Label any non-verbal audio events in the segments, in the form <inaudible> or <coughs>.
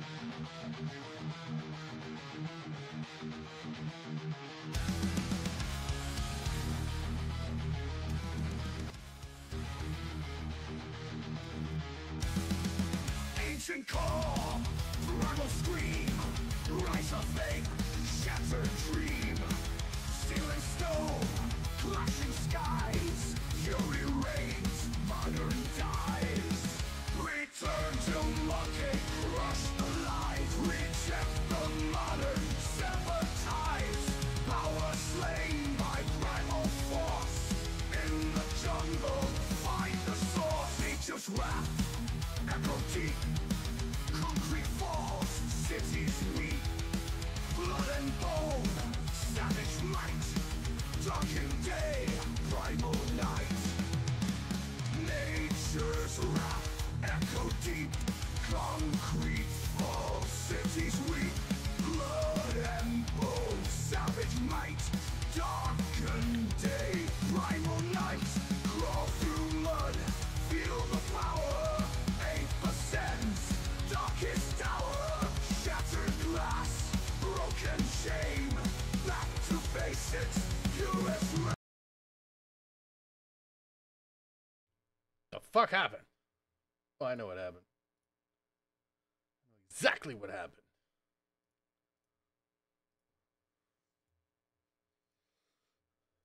Música fuck happened? Oh, I know what happened. Know exactly what happened.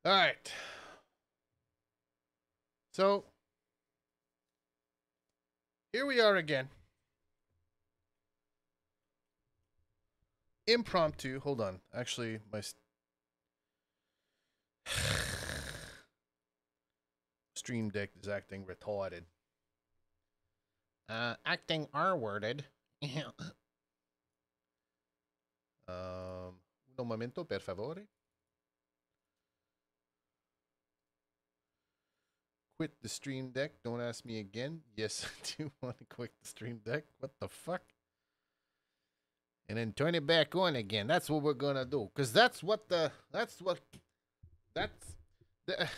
All right. So here we are again. Impromptu. Hold on. Actually, my Stream Deck is acting retarded. Uh, acting R-worded. <coughs> um, un momento, per favore. Quit the Stream Deck. Don't ask me again. Yes, <laughs> I do want to quit the Stream Deck. What the fuck? And then turn it back on again. That's what we're gonna do. Cause that's what the. That's what. That's the.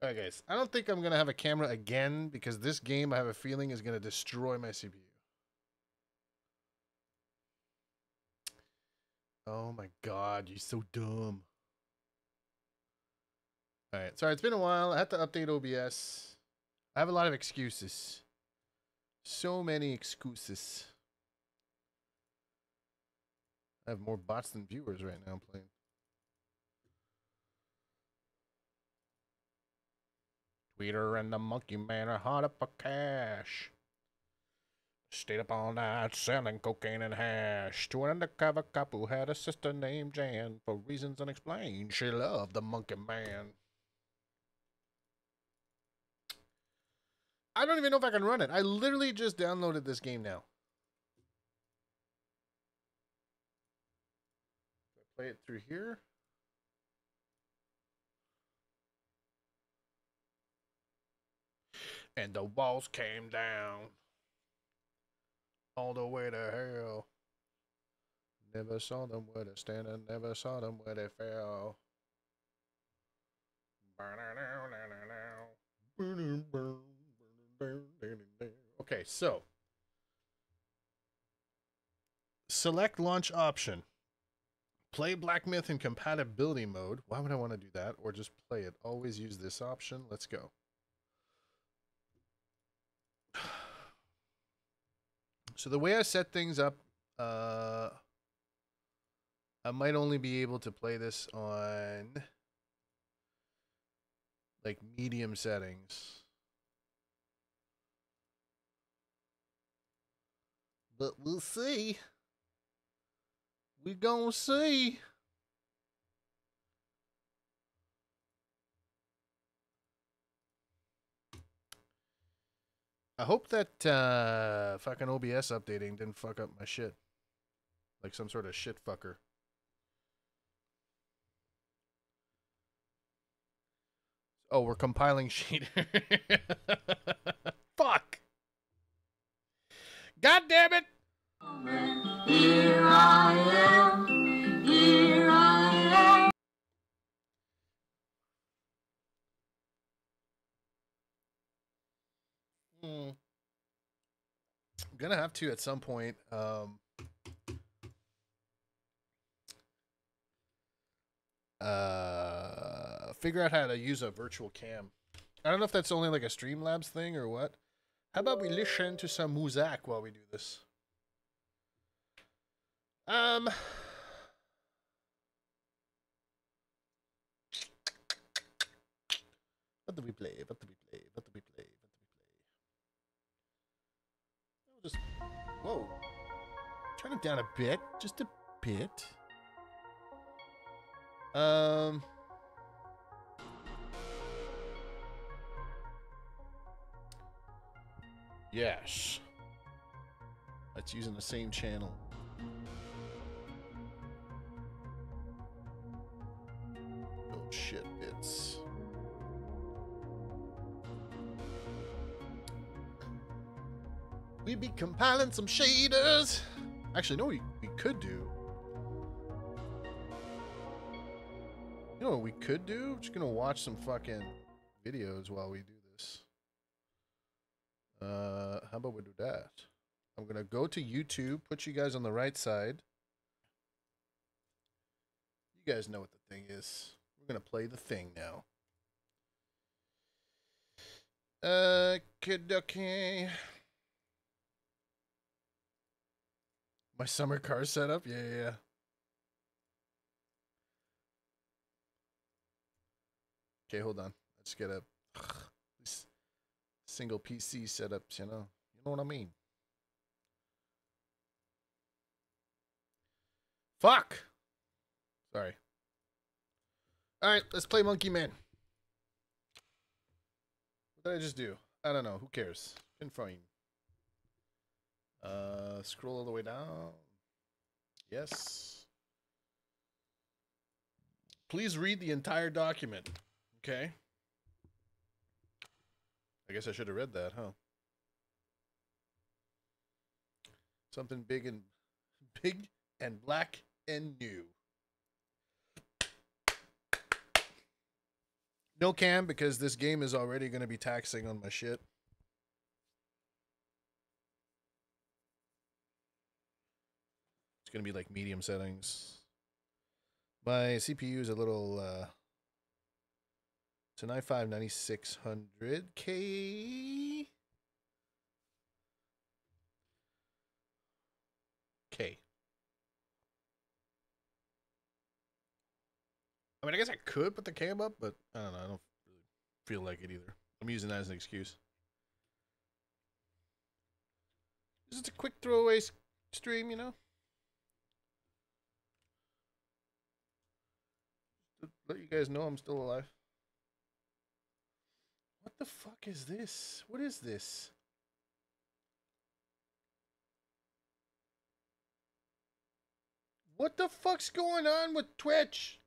Alright, guys. I don't think I'm gonna have a camera again because this game, I have a feeling, is gonna destroy my CPU. Oh my god, you're so dumb. Alright, sorry, it's been a while. I had to update OBS. I have a lot of excuses. So many excuses. I have more bots than viewers right now playing. Tweeter and the Monkey Man are hot up for cash. Stayed up all night selling cocaine and hash to an undercover cop who had a sister named Jan. For reasons unexplained, she loved the Monkey Man. I don't even know if I can run it. I literally just downloaded this game now. Play it through here? And the walls came down all the way to hell. Never saw them where they stand and never saw them where they fell. Okay, so select launch option. Play Black Myth in compatibility mode. Why would I want to do that? Or just play it? Always use this option. Let's go. So the way I set things up, uh, I might only be able to play this on like medium settings. But we'll see. We gonna see. I hope that uh, fucking OBS updating didn't fuck up my shit. Like some sort of shit fucker. Oh, we're compiling sheet. <laughs> Fuck. God damn it. Here I am, I'm gonna have to at some point. Um, uh, figure out how to use a virtual cam. I don't know if that's only like a Streamlabs thing or what. How about we listen to some Muzak while we do this? Um. What do we play? What do we play? What do we whoa. Turn it down a bit, just a bit. Um. Yes. That's using the same channel. Oh shit, We be compiling some shaders. Actually, no, we, we could do. You know what we could do? Just gonna watch some fucking videos while we do this. Uh, how about we do that? I'm gonna go to YouTube, put you guys on the right side. You guys know what the thing is. We're gonna play the thing now. Uh, okay. My summer car setup? Yeah, yeah, yeah. Okay, hold on. Let's get a these single PC setups, you know. You know what I mean? Fuck. Sorry. All right, let's play Monkey Man. What did I just do? I don't know. Who cares? Confirm. Uh, scroll all the way down. Yes. Please read the entire document. Okay. I guess I should have read that, huh? Something big and <laughs> big and black and new. No cam because this game is already going to be taxing on my shit. Going to be like medium settings. My CPU is a little uh it's an i5 9600K. K. I mean, I guess I could put the cam up, but I don't know. I don't really feel like it either. I'm using that as an excuse. Just a quick throwaway stream, you know? Let you guys know I'm still alive. What the fuck is this? What is this? What the fuck's going on with Twitch?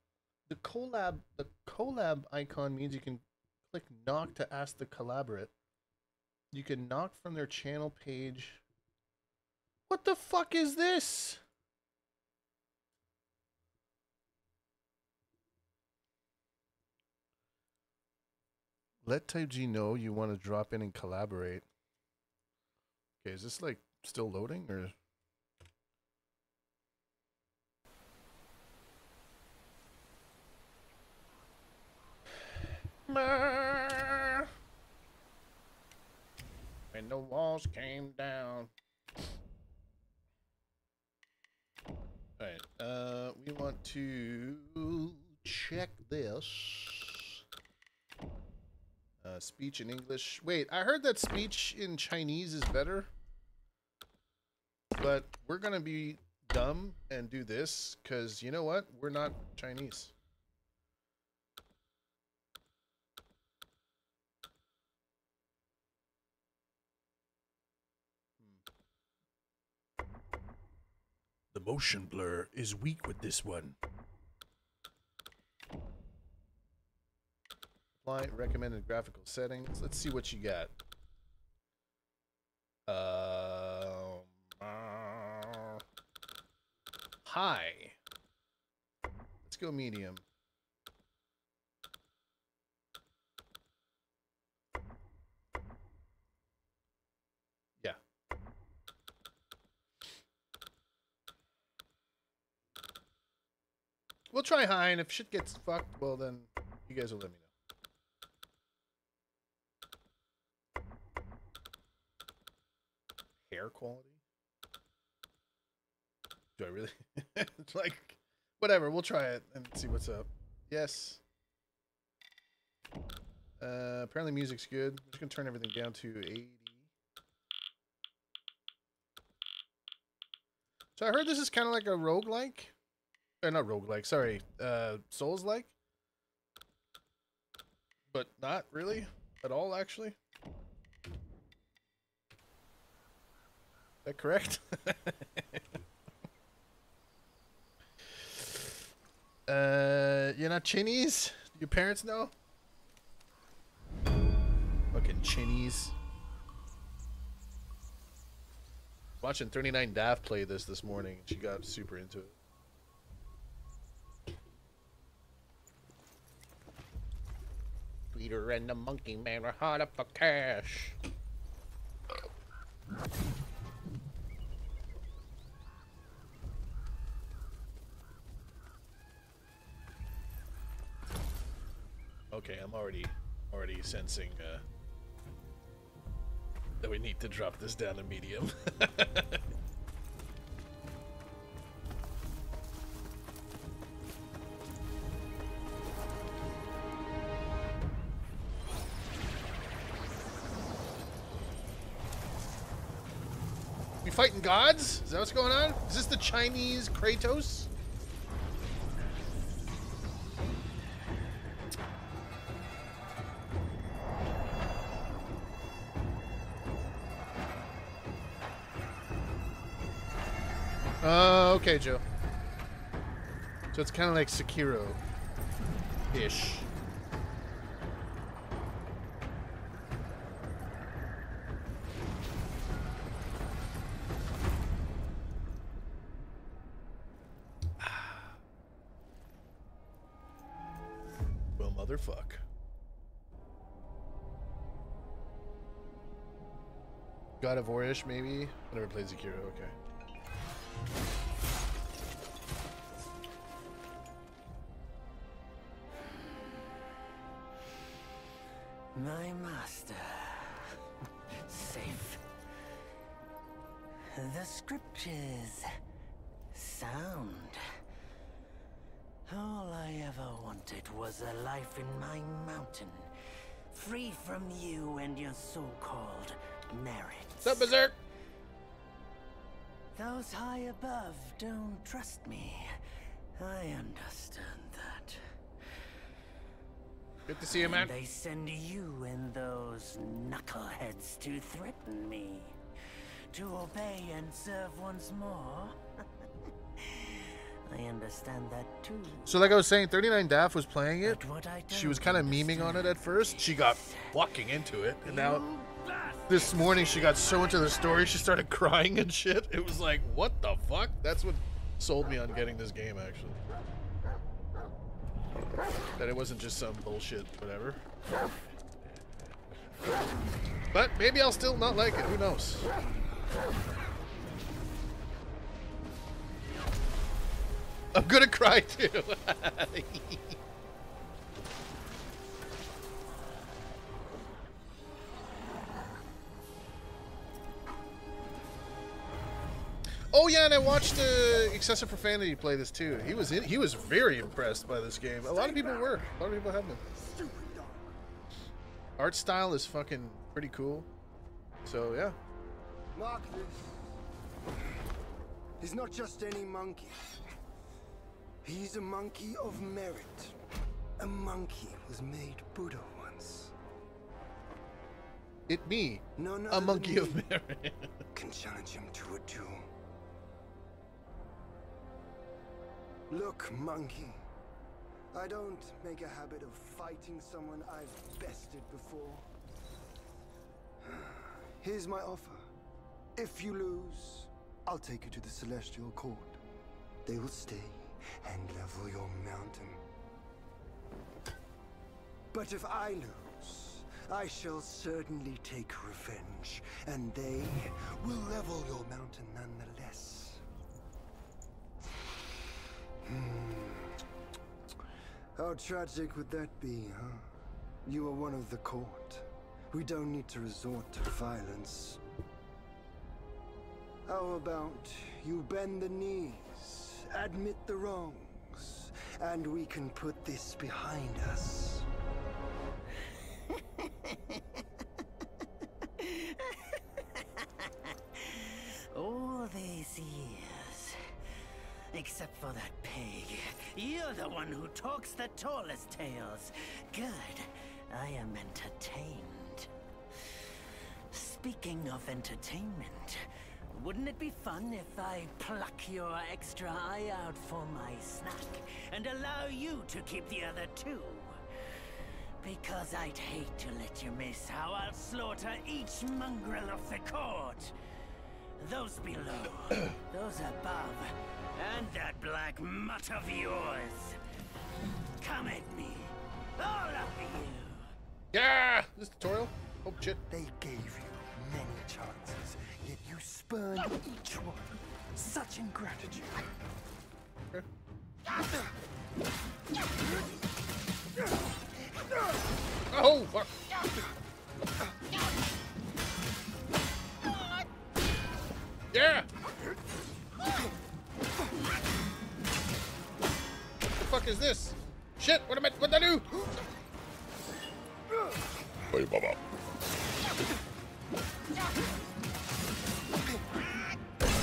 The collab, the collab icon means you can click knock to ask to collaborate. You can knock from their channel page. What the fuck is this? Let Type G know you want to drop in and collaborate. Okay, is this like still loading or? When the walls came down. Alright, uh, we want to check this. Uh, speech in English. Wait, I heard that speech in Chinese is better. But we're gonna be dumb and do this, because you know what? We're not Chinese. The motion blur is weak with this one. Recommended graphical settings. Let's see what you got. Uh, uh, high. Let's go medium. Yeah. We'll try high, and if shit gets fucked, well then you guys will let me. Hair quality? Do I really? it's <laughs> like, whatever. We'll try it and see what's up. Yes. Uh, apparently music's good. I'm just gonna turn everything down to 80. So I heard this is kind of like a roguelike. Uh, not roguelike, sorry. Uh, Souls-like. But not really at all, actually. That correct? <laughs> uh, you're not Chinese? Your parents know? Fucking Chinese. Watching 39daph play this this morning. She got super into it. Peter and the Monkey Man are hot up for cash. Okay, I'm already already sensing uh, that we need to drop this down to medium. <laughs> We fighting gods? Is that what's going on? Is this the Chinese Kratos? Okay, Joe. So it's kind of like Sekiro-ish. <sighs> Well, motherfuck. God of War-ish, maybe? I never played Sekiro, okay. So-called merits. What's up, Berserk? Those high above don't trust me. I understand that. Good to see you, man. And they send you and those knuckleheads to threaten me. To obey and serve once more. I understand that too. So, like I was saying, 39daph was playing it. What I She was kind of memeing on it at first. She got fucking into it, and now this morning she got so into the story she started <laughs> crying and shit. It was like, what the fuck? That's what sold me on getting this game, actually. That it wasn't just some bullshit, whatever. But maybe I'll still not like it. Who knows? I'm gonna cry too. <laughs> Oh yeah, and I watched uh, Excessive Profanity play this too. He was in, he was very impressed by this game. A lot of people were. A lot of people have been. Art style is fucking pretty cool. So yeah. Mark this. He's not just any monkey. He's a monkey of merit. A monkey was made Buddha once. It me, None a monkey of merit. <laughs> can challenge him to a duel. Look, monkey. I don't make a habit of fighting someone I've bested before. <sighs> Here's my offer. If you lose, I'll take you to the Celestial Court. They will stay and level your mountain. But if I lose, I shall certainly take revenge, and they will level your mountain nonetheless. Hmm. How tragic would that be, huh? You are one of the court. We don't need to resort to violence. How about you bend the knees, admit the wrongs, and we can put this behind us? <laughs> All these years. Except for that pig. You're the one who talks the tallest tales. Good. I am entertained. Speaking of entertainment, wouldn't it be fun if I pluck your extra eye out for my snack and allow you to keep the other two? Because I'd hate to let you miss how I'll slaughter each mongrel of the court. Those below, <coughs> those above, and that black mutt of yours. Come at me, all of you. Yeah! This tutorial? Oh shit. They gave you many chances, yet you spurn each one. Such ingratitude. Oh fuck. Yeah! What the fuck is this? Shit, what am I what did I do? Wait, Baba.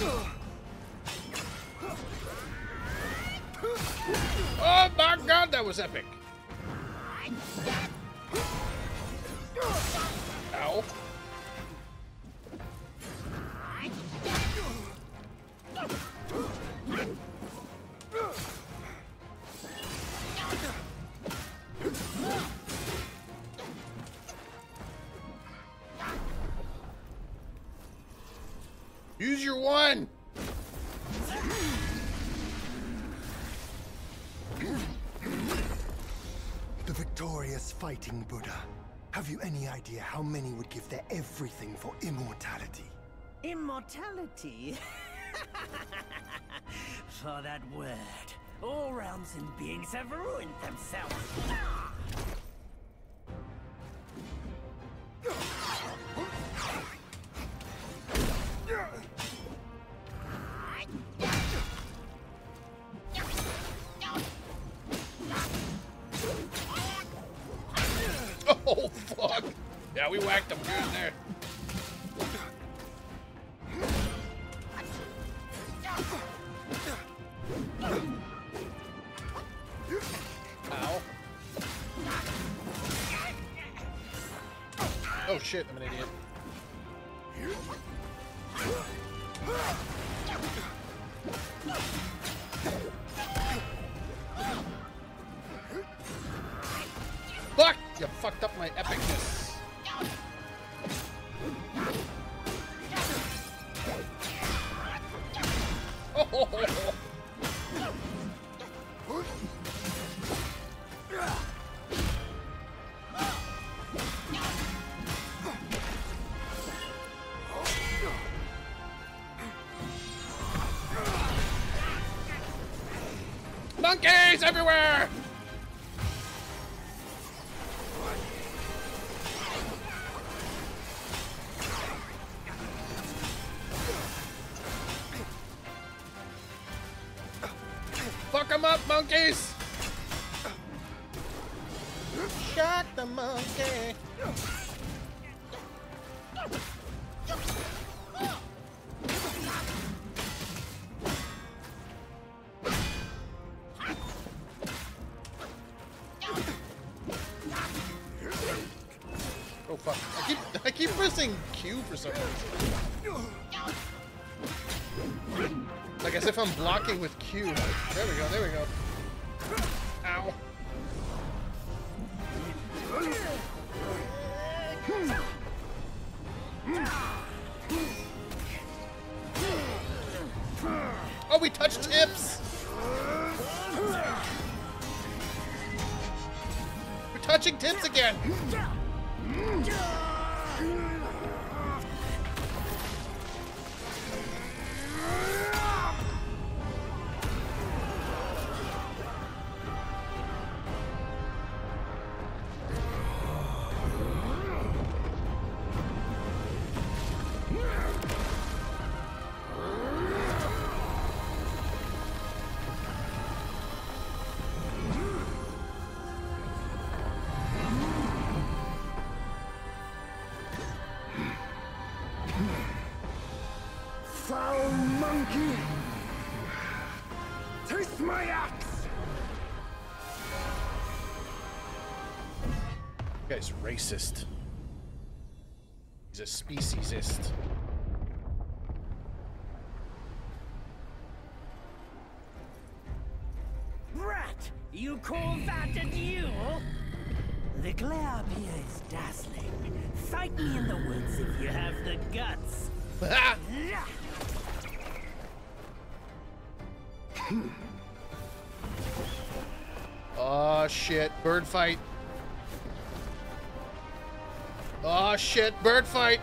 Oh my god, that was epic. Ow. Use your one. The victorious fighting Buddha. Have you any idea how many would give their everything for immortality? Immortality? <laughs> For that word, all realms and beings have ruined themselves. <laughs> <laughs> Oh fuck. Yeah, we whacked him good there. Ow. Oh shit, I'm an idiot. You fucked up my epicness. <laughs> Monkeys everywhere! Monkey! Taste my axe! guy's racist. He's a speciesist. Rat! You call that a duel? The glare up here is dazzling. Fight me in the woods if you have the guts. <laughs> oh shit, bird fight. Oh shit, bird fight.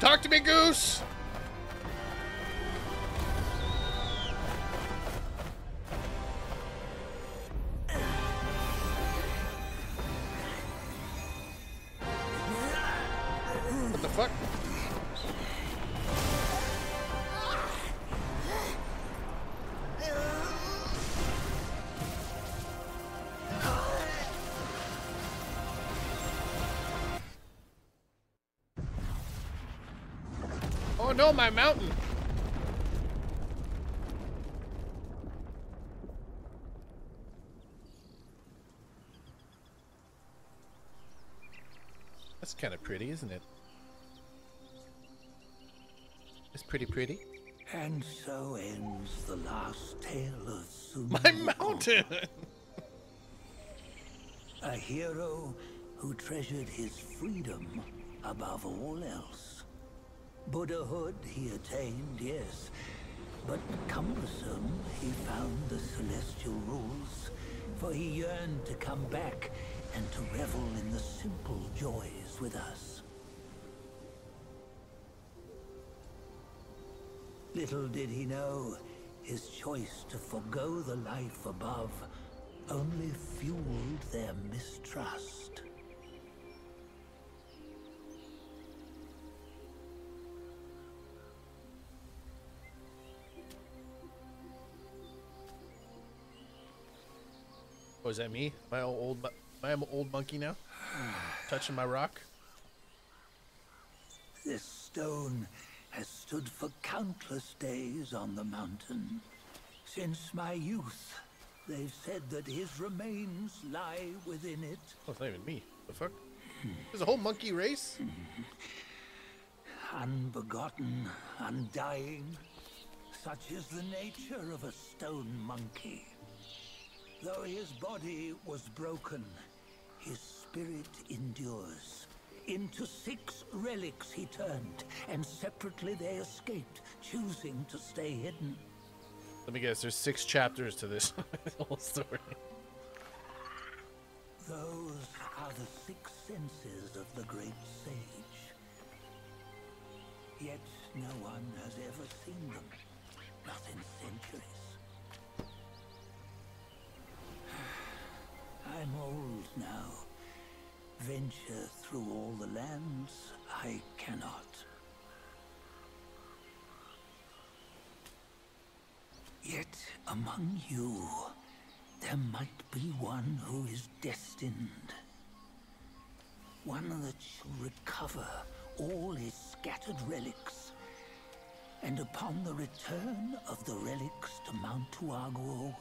Talk to me, goose. No, my mountain! That's kind of pretty, isn't it? It's pretty pretty. And so ends the last tale of Sun. My mountain! A hero who treasured his freedom above all else. Buddhahood he attained, yes, but cumbersome he found the celestial rules, for he yearned to come back and to revel in the simple joys with us. Little did he know, his choice to forego the life above only fueled their mistrust. Oh, that me? My old, my old monkey now? <sighs> Touching my rock? This stone has stood for countless days on the mountain. Since my youth, they've said that his remains lie within it. Oh, it's not even me. The fuck? Hmm. There's a whole monkey race? Hmm. Unbegotten, undying. Such is the nature of a stone monkey. Though his body was broken, his spirit endures. Into six relics he turned, and separately they escaped, choosing to stay hidden. Let me guess, there's six chapters to this <laughs> whole story. Those are the six senses of the great sage. Yet no one has ever seen them, not in centuries. I'm old now. Venture through all the lands I cannot. Yet among you, there might be one who is destined. One that shall recover all his scattered relics. And upon the return of the relics to Mount Huaguo,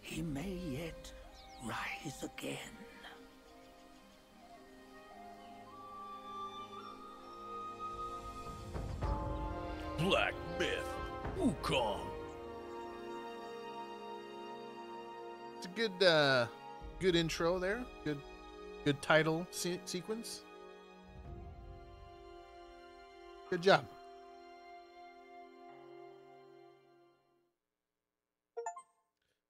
he may yet rise again. Black Myth. Wukong. It's a good, uh, good intro there. Good, good title se- sequence. Good job.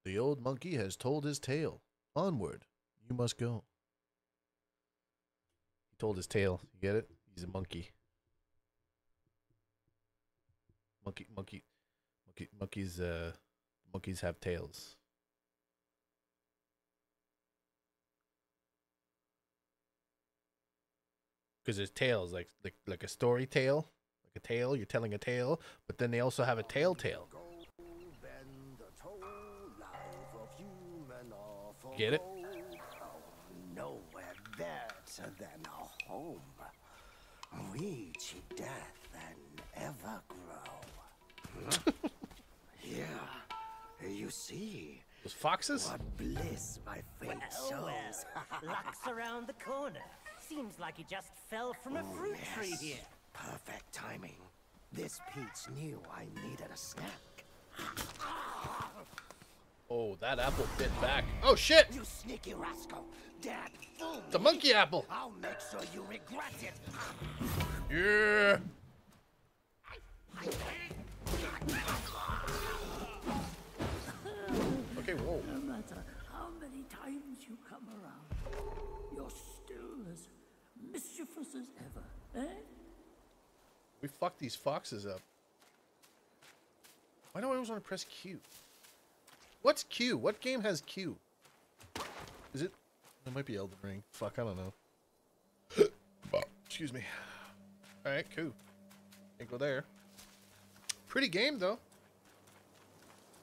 The old monkey has told his tale. Onward, you must go. He told his tale. You get it? He's a monkey. Monkey, monkey, monkey, monkeys. Uh, monkeys have tails. Because his tail is like like like a story tale, like a tale. You're telling a tale, but then they also have a telltale. Get it? Nowhere better than a home. We cheat death and ever grow. <laughs> Here, you see Those foxes? what bliss my fate Oh, shows. well. <laughs> Luck's around the corner. Seems like he just fell from a oh, fruit tree Yes. here. Perfect timing. This Peach knew I needed a snack. <laughs> Oh, that apple bit back. Oh shit! You sneaky rascal! Dad, fool! The monkey apple! I'll make sure you regret it. Yeah! Okay, whoa. No matter how many times you come around, you're still as mischievous as ever, eh? We fucked these foxes up. Why do I always want to press Q? What's Q? What game has Q? Is it? It might be Elden Ring. Fuck, I don't know. <gasps> Excuse me. Alright, cool. Can't go there. Pretty game, though.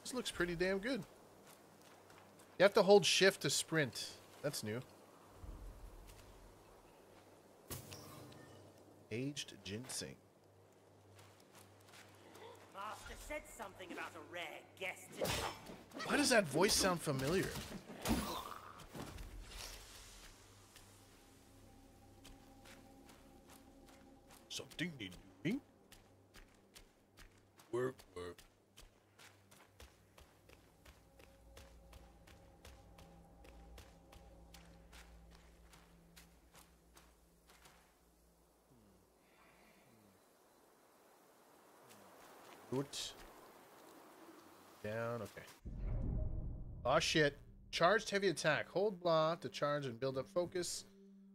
This looks pretty damn good. You have to hold shift to sprint. That's new. Aged ginseng. Said something about a rare guest today. Why does that voice sound familiar? Something need doing? Work, work. Good. Down, okay. Oh shit. Charged heavy attack. Hold blah to charge and build up focus.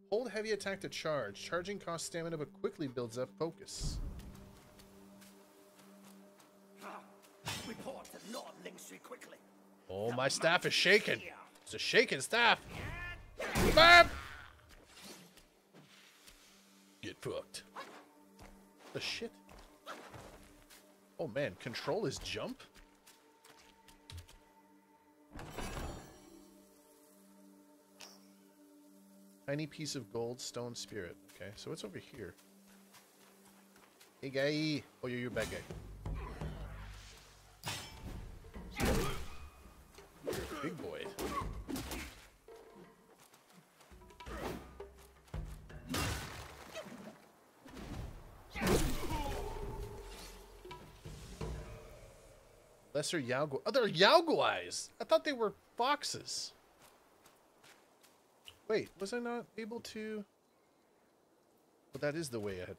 Hold heavy attack to charge. Charging costs stamina but quickly builds up focus. Report to Lord Lingshi quickly. Oh, my staff is shaking. It's a shaking staff. Bam! Get fucked. The shit? Oh man, control is jump? Tiny piece of gold, stone spirit. Okay, so what's over here? Hey guy! Oh, you're your bad guy. Big boy. Lesser Yaogu. Oh, they're Yaoguais! I thought they were foxes. Wait, was I not able to... Well, that is the way ahead.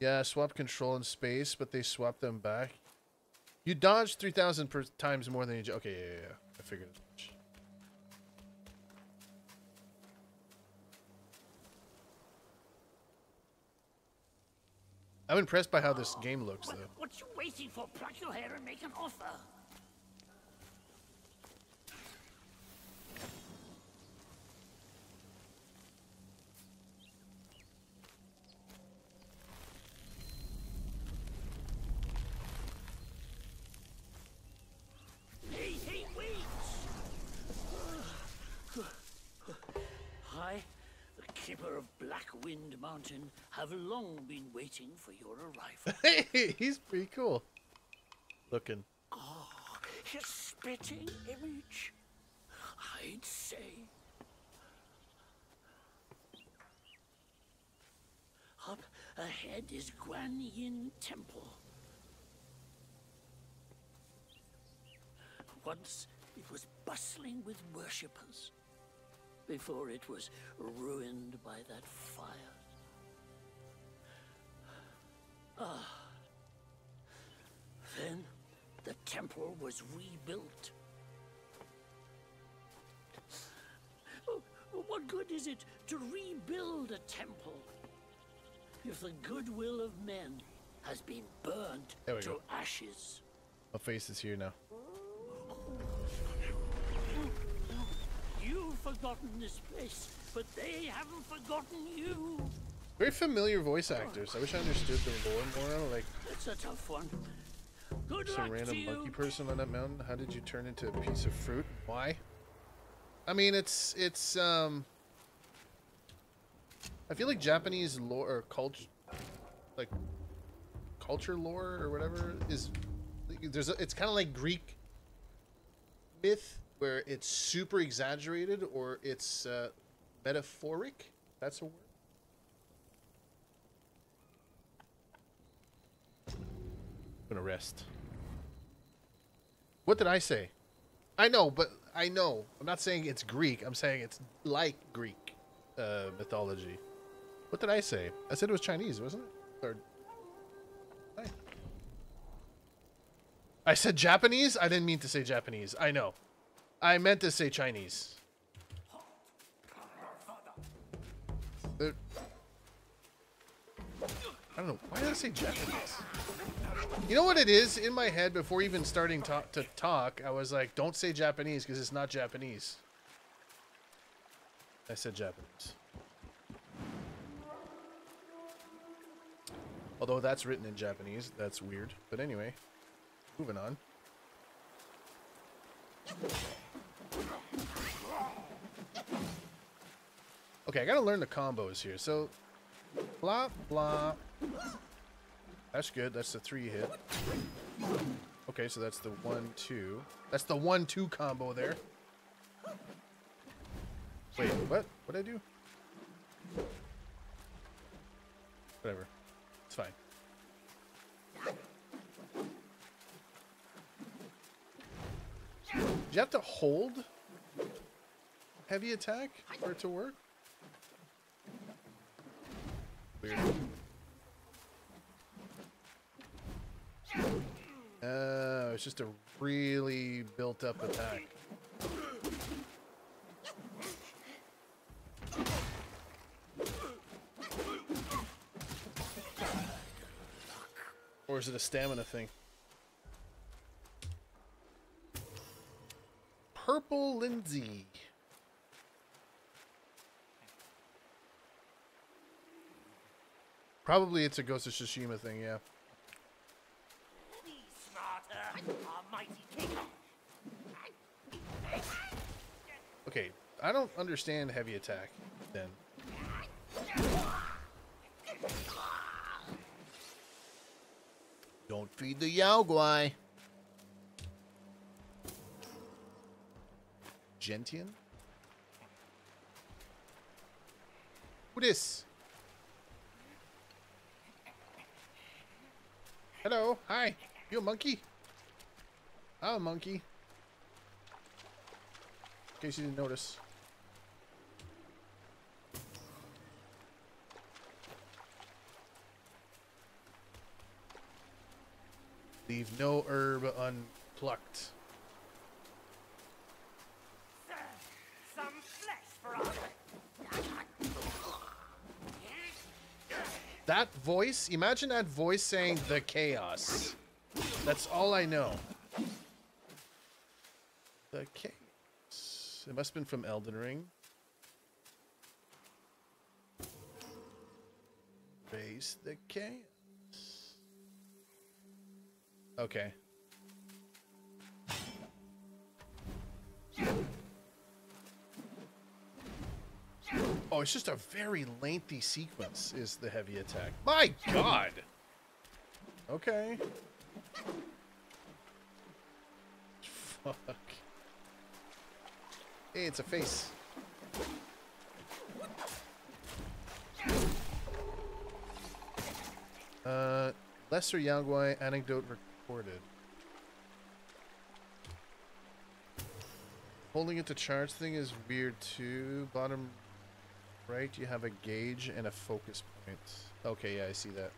Yeah, swap control in space, but they swap them back. You dodge 3,000 times more than you... Okay, yeah, yeah, yeah. I figured. I'm impressed by how this game looks, What, though. what you waiting for? Pluck your hair and make an offer. Hey, hey, wait! I, the keeper of Blackwind Mountain, have long been waiting for your arrival. <laughs> Hey, he's pretty cool. Looking. Ah, his spitting image, I'd say. Up ahead is Guan Yin Temple. Once it was bustling with worshippers, before it was ruined by that fire. Ah. Then the temple was rebuilt. Oh, What good is it to rebuild a temple if the goodwill of men has been we to go. ashes? My face is here now. You've forgotten this place, but they haven't forgotten you. Very familiar voice actors. I wish I understood the lore more. Like It's a tough one. Good some random monkey person on that mountain. How did you turn into a piece of fruit? Why? I mean, it's it's um. I feel like Japanese lore or culture, like culture lore or whatever, is there's a, it's kind of like Greek myth where it's super exaggerated or it's uh, metaphoric. That's a word. I'm gonna rest. What did I say? I know, but I know. I'm not saying it's Greek. I'm saying it's like Greek uh, mythology. What did I say? I said it was Chinese, wasn't it? Or I, I said Japanese. I didn't mean to say Japanese. I know. I meant to say Chinese. Uh, I don't know. Why did I say Japanese? You know what it is in my head before even starting to, to talk? I was like, don't say Japanese because it's not Japanese. I said Japanese. Although that's written in Japanese, that's weird. But anyway, moving on. Okay, I gotta learn the combos here. So, blah, blah. That's good. That's the three hit. Okay, so that's the one, two. That's the one, two combo there. Wait, what? What'd I do? Whatever. It's fine. Do you have to hold heavy attack for it to work? Weird. Oh, it's just a really built up attack. Or is it a stamina thing? Purple Lingzhi. Probably it's a Ghost of Tsushima thing, yeah. Okay, I don't understand heavy attack then. Don't feed the Yao Guai. Gentian? Who this? Hello, hi. You a monkey? I'm a monkey. In case you didn't notice. Leave no herb unplucked. Some flesh for us. That voice, imagine that voice saying the chaos. That's all I know. The chaos. It must have been from Elden Ring. Face the chaos. Okay. Oh, it's just a very lengthy sequence, is the heavy attack. My god! Okay. Fuck. Hey, it's a face. Uh, Lesser Yaoguai anecdote recorded. Holding it to charge thing is weird too. Bottom right, you have a gauge and a focus point. Okay, yeah, I see that.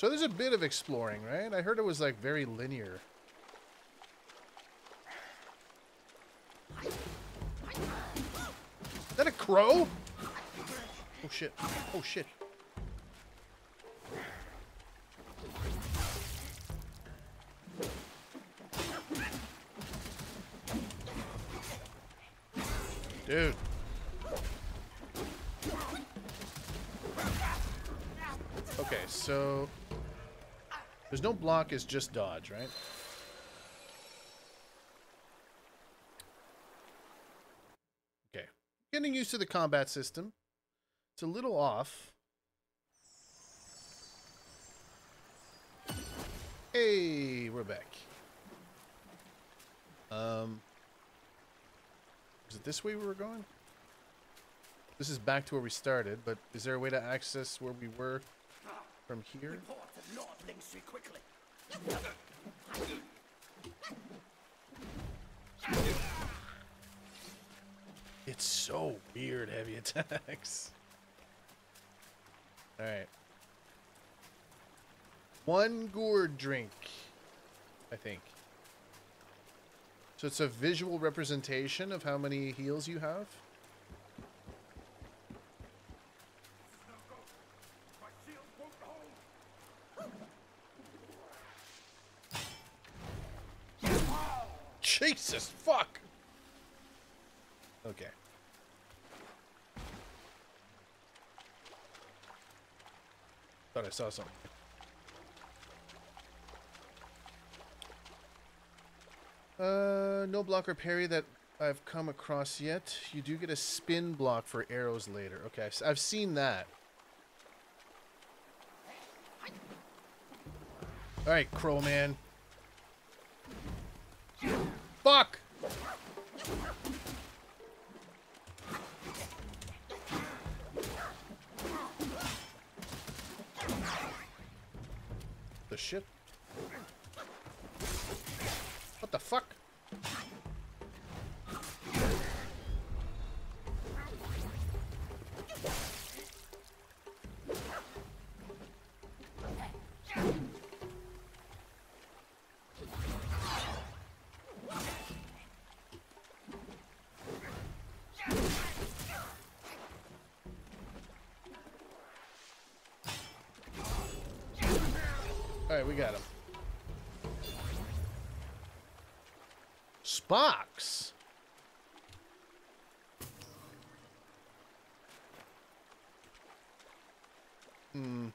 So there's a bit of exploring, right? I heard it was like very linear. Is that a crow? Oh shit. Oh shit. Dude. Okay, so there's no block, it's just dodge, right? Okay. Getting used to the combat system. It's a little off. Hey, we're back. Um, is it this way we were going? This is back to where we started, but is there a way to access where we were from here? It's so weird, heavy attacks. Alright. One gourd drink, I think. So it's a visual representation of how many heals you have? Jesus, fuck! Okay. Thought I saw something. Uh, no block or parry that I've come across yet. You do get a spin block for arrows later. Okay, I've, seen that. Alright, Crow Man. Fuck! The shit? What the fuck? Alright, we got him. Spox. Hmm.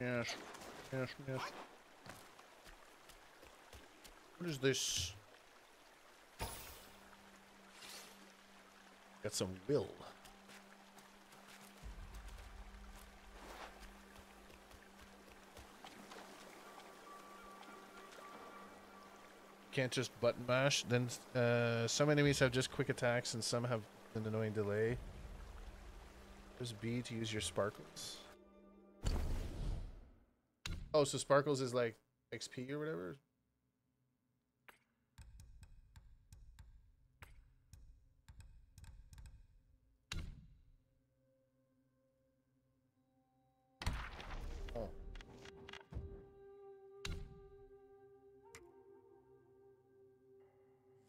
Yes. Yes, yes. What is this? Got some will. Can't just button mash. Then uh, some enemies have just quick attacks and some have an annoying delay. There's B to use your sparkles. Oh, so sparkles is like XP or whatever?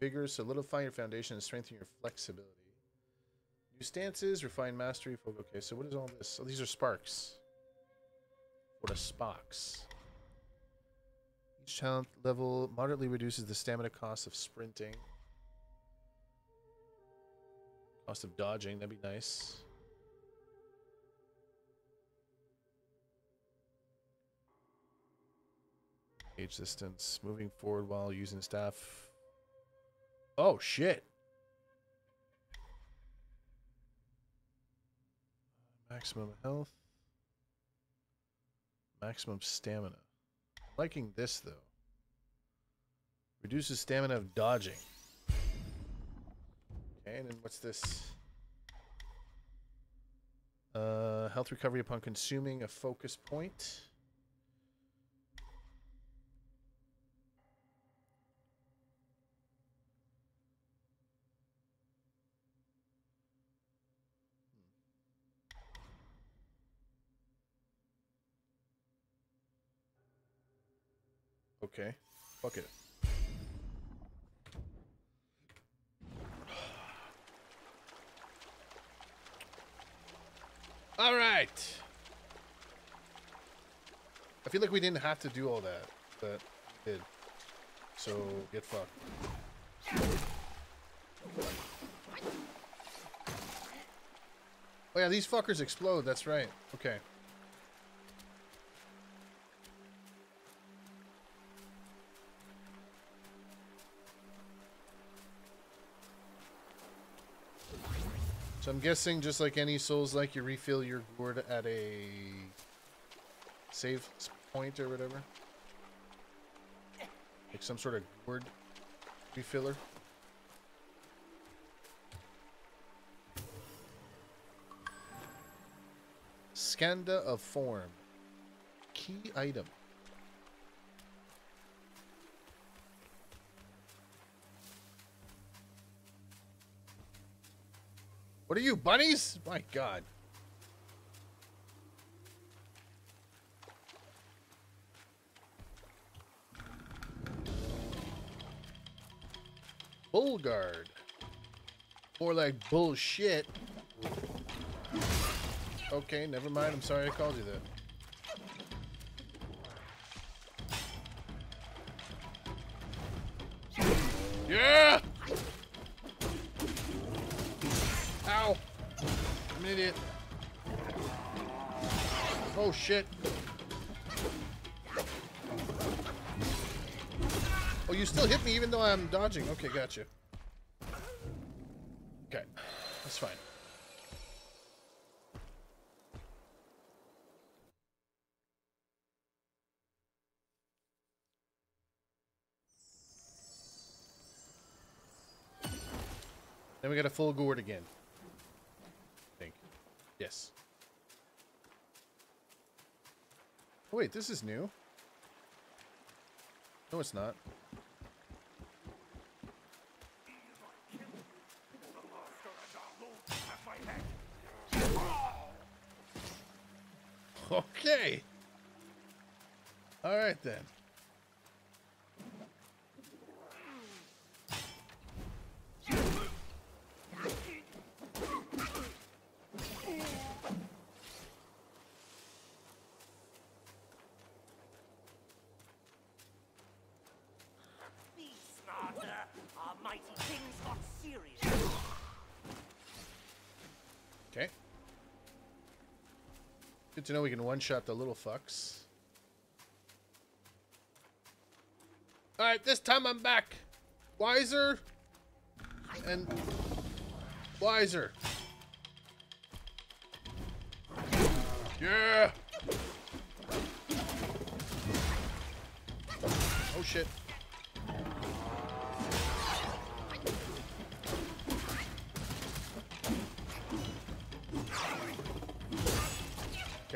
Vigor, solidify your foundation and strengthen your flexibility. New stances, refine mastery. Okay, so what is all this? Oh, these are sparks. What are sparks? Each talent level moderately reduces the stamina cost of sprinting. Cost of dodging, that'd be nice. Age distance, moving forward while using staff. Oh shit. Maximum health. Maximum stamina. Liking this though. Reduces stamina of dodging. Okay, and then what's this? Uh, health recovery upon consuming a focus point. Okay. Fuck it. <sighs> All right. I feel like we didn't have to do all that, but we did. So get fucked. Oh yeah, these fuckers explode. That's right. Okay. So I'm guessing just like any souls like you refill your gourd at a save point or whatever. Like some sort of gourd refiller. Skanda of form. Key item. What are you, bunnies? My god. Bull guard. More like bullshit. Okay, never mind. I'm sorry I called you that. Yeah! Ow! I'm an idiot. Oh shit. Oh, you still hit me even though I'm dodging. Okay, gotcha. Okay, that's fine. Then we got a full gourd again. Yes. Oh, wait, this is new. No, it's not. Okay. All right then. Our mighty king's got serious. Okay. Good to know we can one-shot the little fucks. Alright, this time I'm back. Wiser. And... Wiser. Yeah! Oh shit.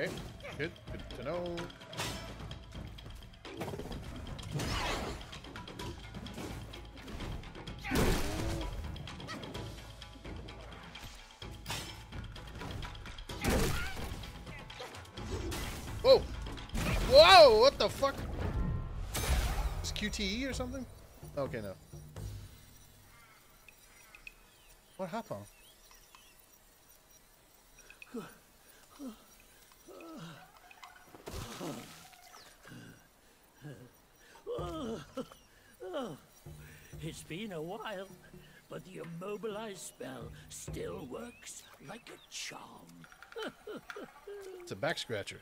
Okay, good, good to know. Whoa! Whoa! What the fuck? Is QTE or something? Okay, no. What happened? It's been a while, but the immobilized spell still works like a charm. <laughs> It's a back scratcher.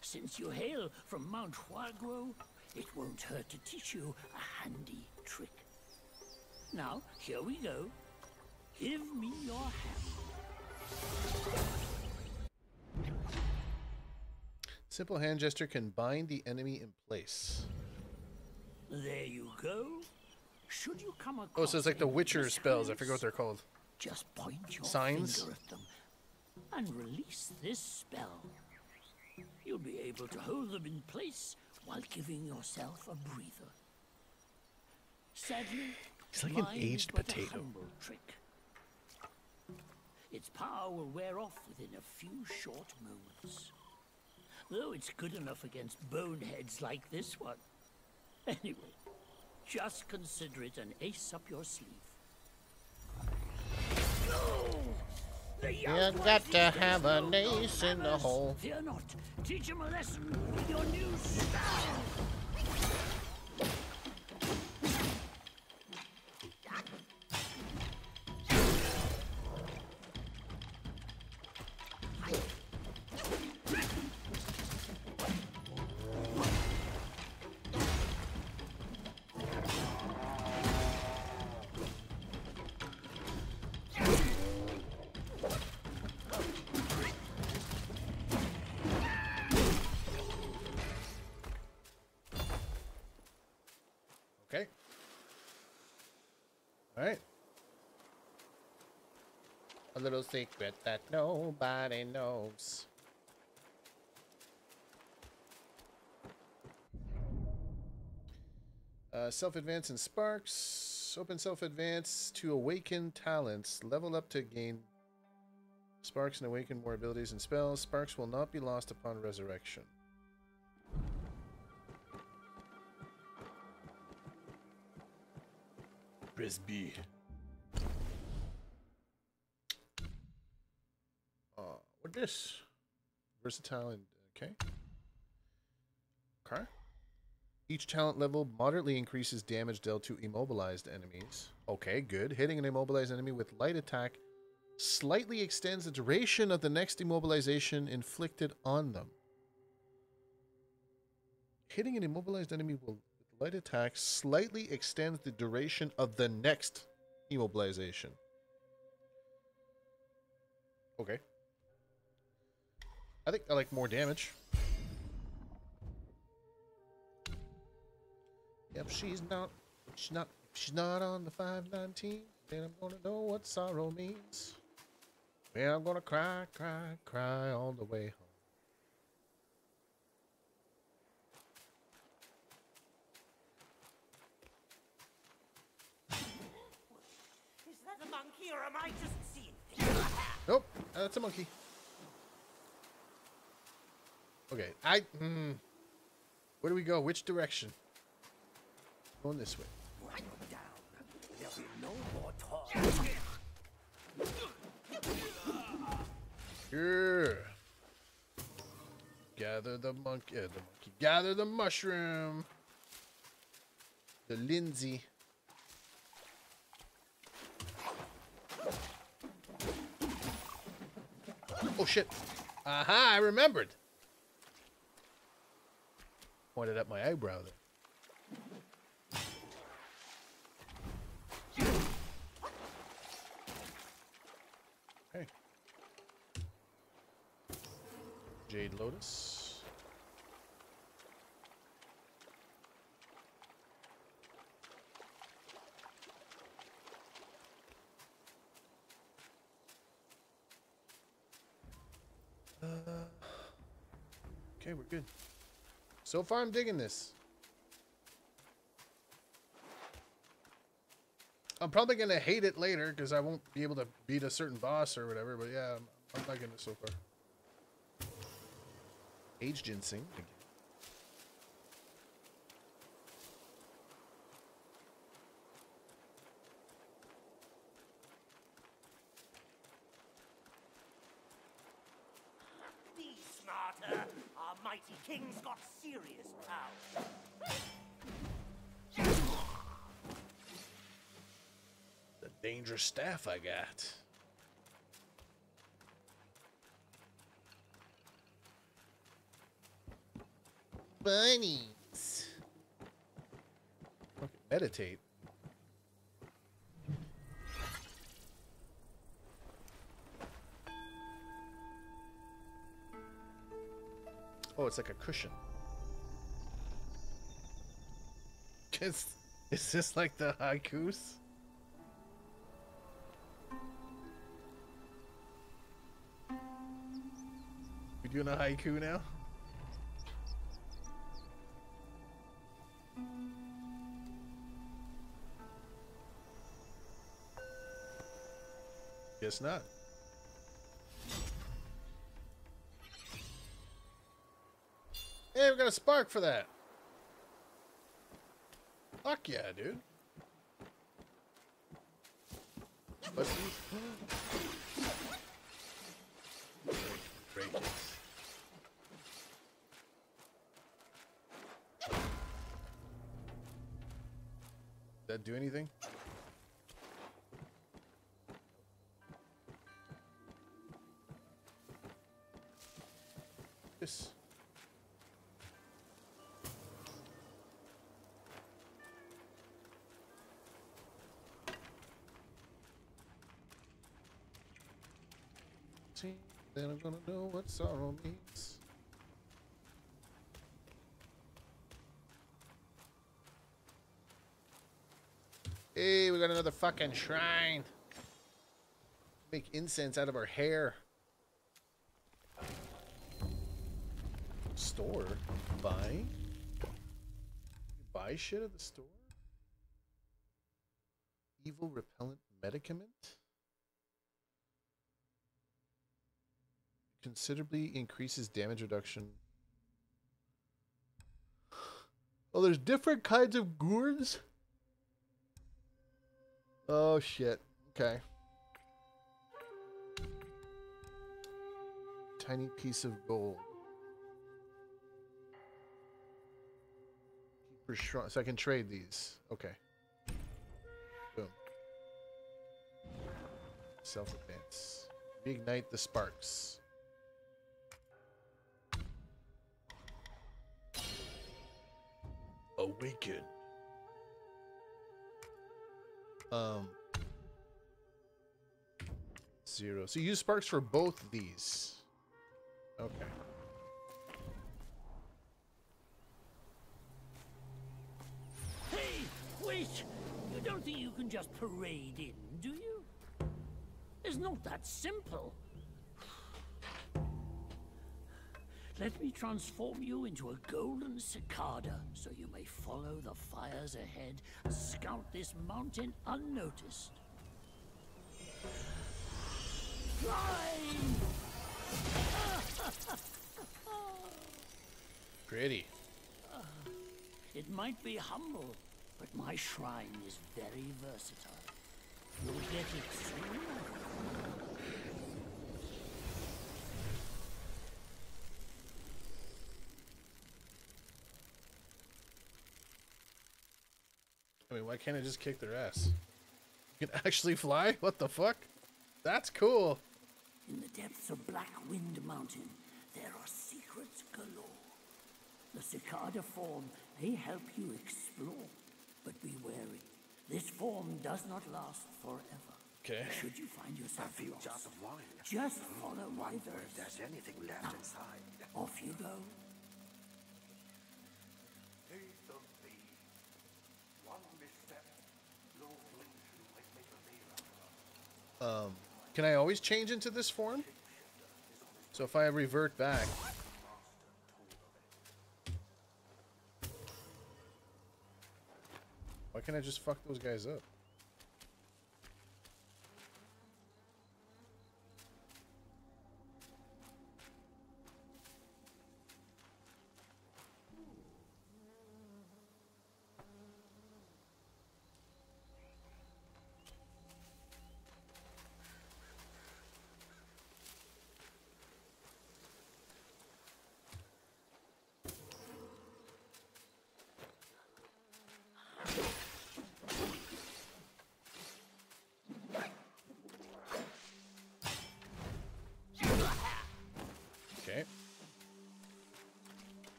Since you hail from Mount Huaguo, it won't hurt to teach you a handy trick. Now, here we go. Give me your hand. Simple hand gesture can bind the enemy in place. There you go. Should you come across Oh, so it's like the Witcher spells. I forget what they're called. Just point your Signs? finger at them and release this spell. You'll be able to hold them in place while giving yourself a breather. Sadly, He's like an aged potato. trick. Its power will wear off within a few short moments. Though it's good enough against boneheads like this one. Anyway, just consider it an ace up your sleeve. You got to have an ace in the hole. Fear not. Teach him a lesson with your new style. Little secret that nobody knows. Uh, self advance and sparks. Open self advance to awaken talents. Level up to gain sparks and awaken more abilities and spells. Sparks will not be lost upon resurrection. Press B. what this? Versatile and uh, okay. Okay. Each talent level moderately increases damage dealt to immobilized enemies. Okay, good. Hitting an immobilized enemy with light attack slightly extends the duration of the next immobilization inflicted on them. Hitting an immobilized enemy will, with light attack slightly extends the duration of the next immobilization. Okay. I think I like more damage. Yep, she's not. She's not. She's not on the 519. Then I'm gonna know what sorrow means. Well, I'm gonna cry, cry, cry all the way home. Is that a monkey or am I just seeing? Nope, uh, that's a monkey. Okay, I. Hmm. Where do we go? Which direction? Going this way. Yeah. Gather the monkey. The monkey. Gather the mushroom. The Lingzhi. Oh shit. Aha, I remembered. Pointed at my eyebrow there. Hey. Jade Lotus. Uh, okay, we're good. So far, I'm digging this. I'm probably gonna hate it later because I won't be able to beat a certain boss or whatever. But yeah, I'm, I'm liking it so far. Age ginseng. again. Be smarter. Our mighty king's got serious power. The dangerous staff I got. Bunnies. Okay, meditate. Oh, it's like a cushion. Is, is this like the haikus? We doing a haiku now? Guess not. Hey, we got a spark for that. Fuck yeah, dude. That do anything? Sorrow means. Hey, we got another fucking shrine. Make incense out of our hair. Store? Buy? Buy shit at the store? Evil repellent medicament? Considerably increases damage reduction. Oh, there's different kinds of gourds? Oh shit. Okay. Tiny piece of gold. So I can trade these. Okay. Boom. Self advance. Reignite the sparks. Awaken. Um. Zero. So you use sparks for both these. Okay. Hey, wait! You don't think you can just parade in, do you? It's not that simple. Let me transform you into a golden cicada so you may follow the fires ahead and scout this mountain unnoticed. Fly! <laughs> Pretty. It might be humble, but my shrine is very versatile. You'll get it soon. I mean, why can't I just kick their ass? You can actually fly? <laughs> What the fuck? That's cool. In the depths of Black Wind Mountain, there are secrets galore. The cicada form may help you explore, but be wary. This form does not last forever. Okay. Should you find A yourself few lost, jars of wine. just follow my Wonder if there's anything left inside. Off you go. Um, can I always change into this form? So if I revert back, why can't I just fuck those guys up?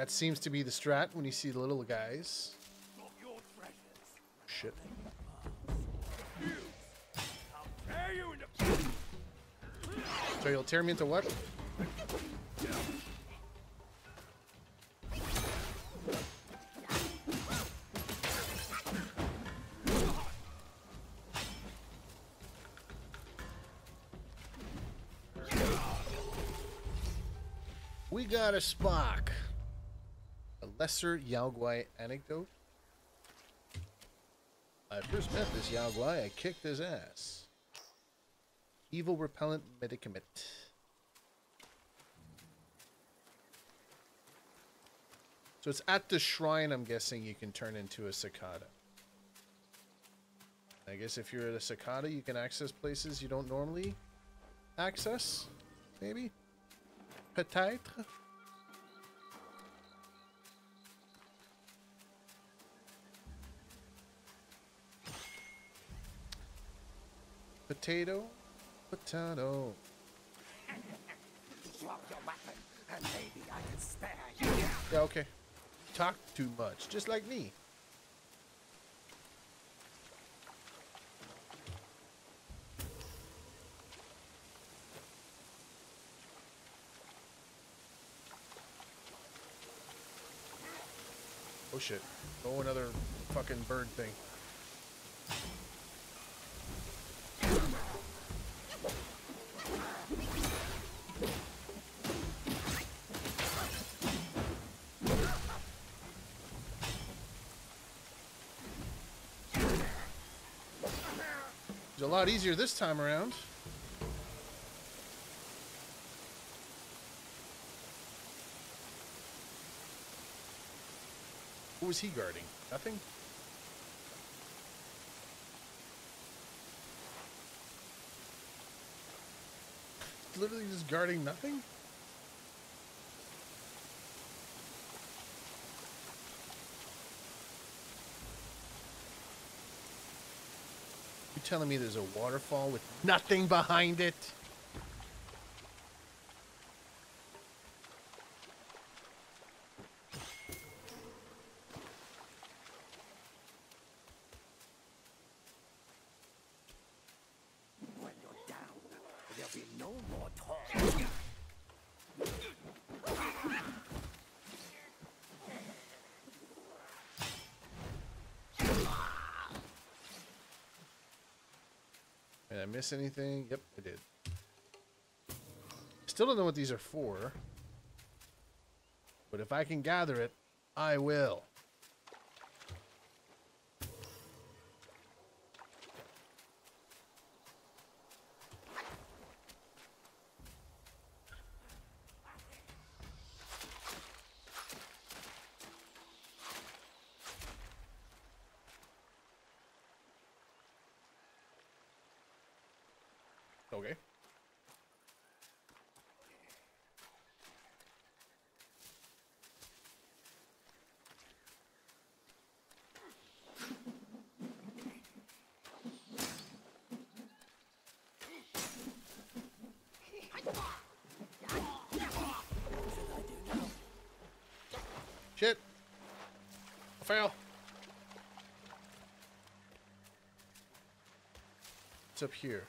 That seems to be the strat when you see the little guys. Shit. So you'll tear me into what? We got a Spock. Lesser Yaoguai anecdote. I first met this Yaoguai, I kicked his ass. Evil repellent medicament. So it's at the shrine, I'm guessing you can turn into a cicada. I guess if you're at a cicada, you can access places you don't normally access, maybe? Peut-être? Potato, potato. Drop your weapon, and maybe I can spare you. Yeah, okay. Talk too much, just like me. Oh shit. Oh, another fucking bird thing. Lot easier this time around. Who was he guarding? Nothing? Literally just guarding nothing? Telling me there's a waterfall with nothing behind it? When you're down, there'll be no more talk. Did I miss anything? Yep, I did. Still don't know what these are for. But if I can gather it, I will. Okay. Shit. Fail. It's up here.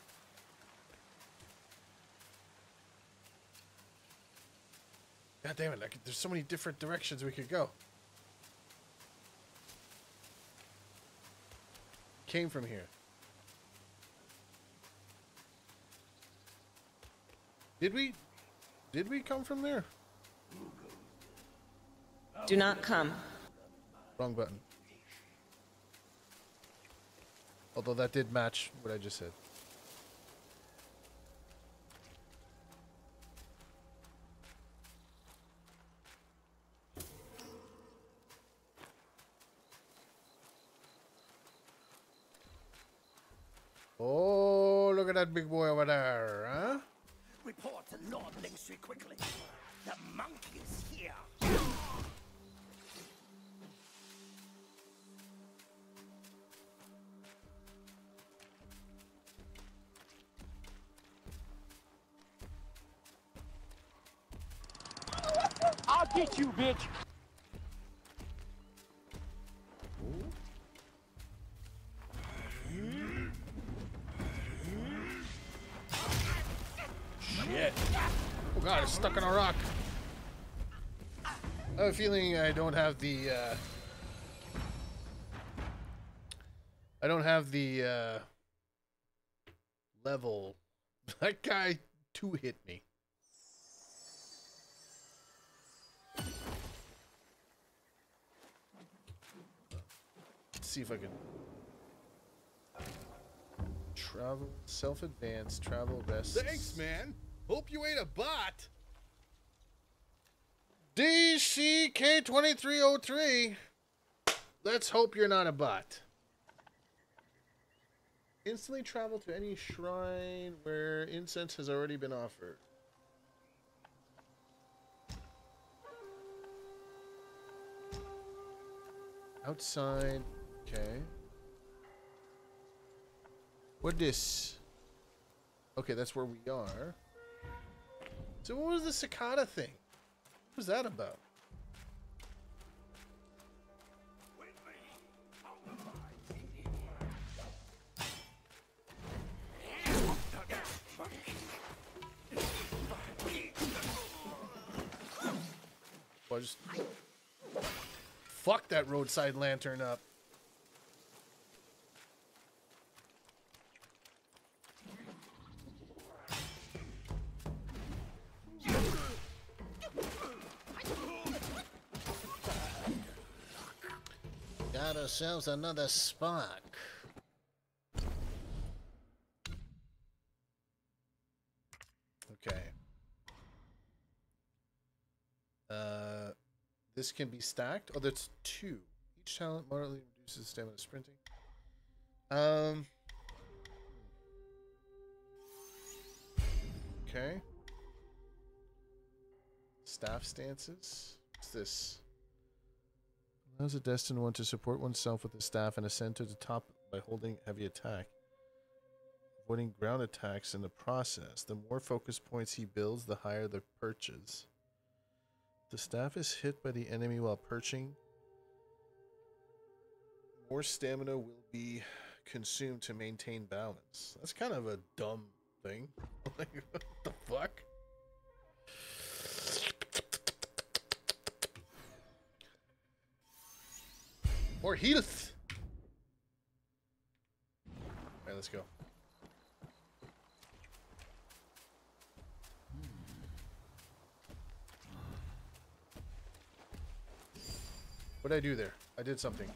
God damn it, could, there's so many different directions we could go. Came from here. Did we? Did we come from there? Do not come. Wrong button. Although that did match what I just said. Oh, look at that big boy over there, huh? Report to Lord Lingxuzi quickly. The monkey is here. Feeling I don't have the, uh... I don't have the, uh... Level. <laughs> That guy two-hit me. Let's see if I can... Travel, self-advance, travel, rest. Thanks, man. Hope you ate a bot. DCK2303. Let's hope you're not a bot. Instantly travel to any shrine where incense has already been offered. Outside. Okay. What this? Okay, that's where we are. So what was the cicada thing? Was that about? Well, just fuck that roadside lantern up. got ourselves another spark. Okay. Uh, this can be stacked. Oh, that's two. Each talent moderately reduces stamina sprinting. Um. Okay. Staff stances. What's this? Allows a destined one to support oneself with the staff and ascend to the top by holding heavy attack. Avoiding ground attacks in the process. The more focus points he builds, the higher the perches. The staff is hit by the enemy while perching. More stamina will be consumed to maintain balance. That's kind of a dumb thing. <laughs> what the fuck? More health. Alright, let's go. What did I do there? I did something.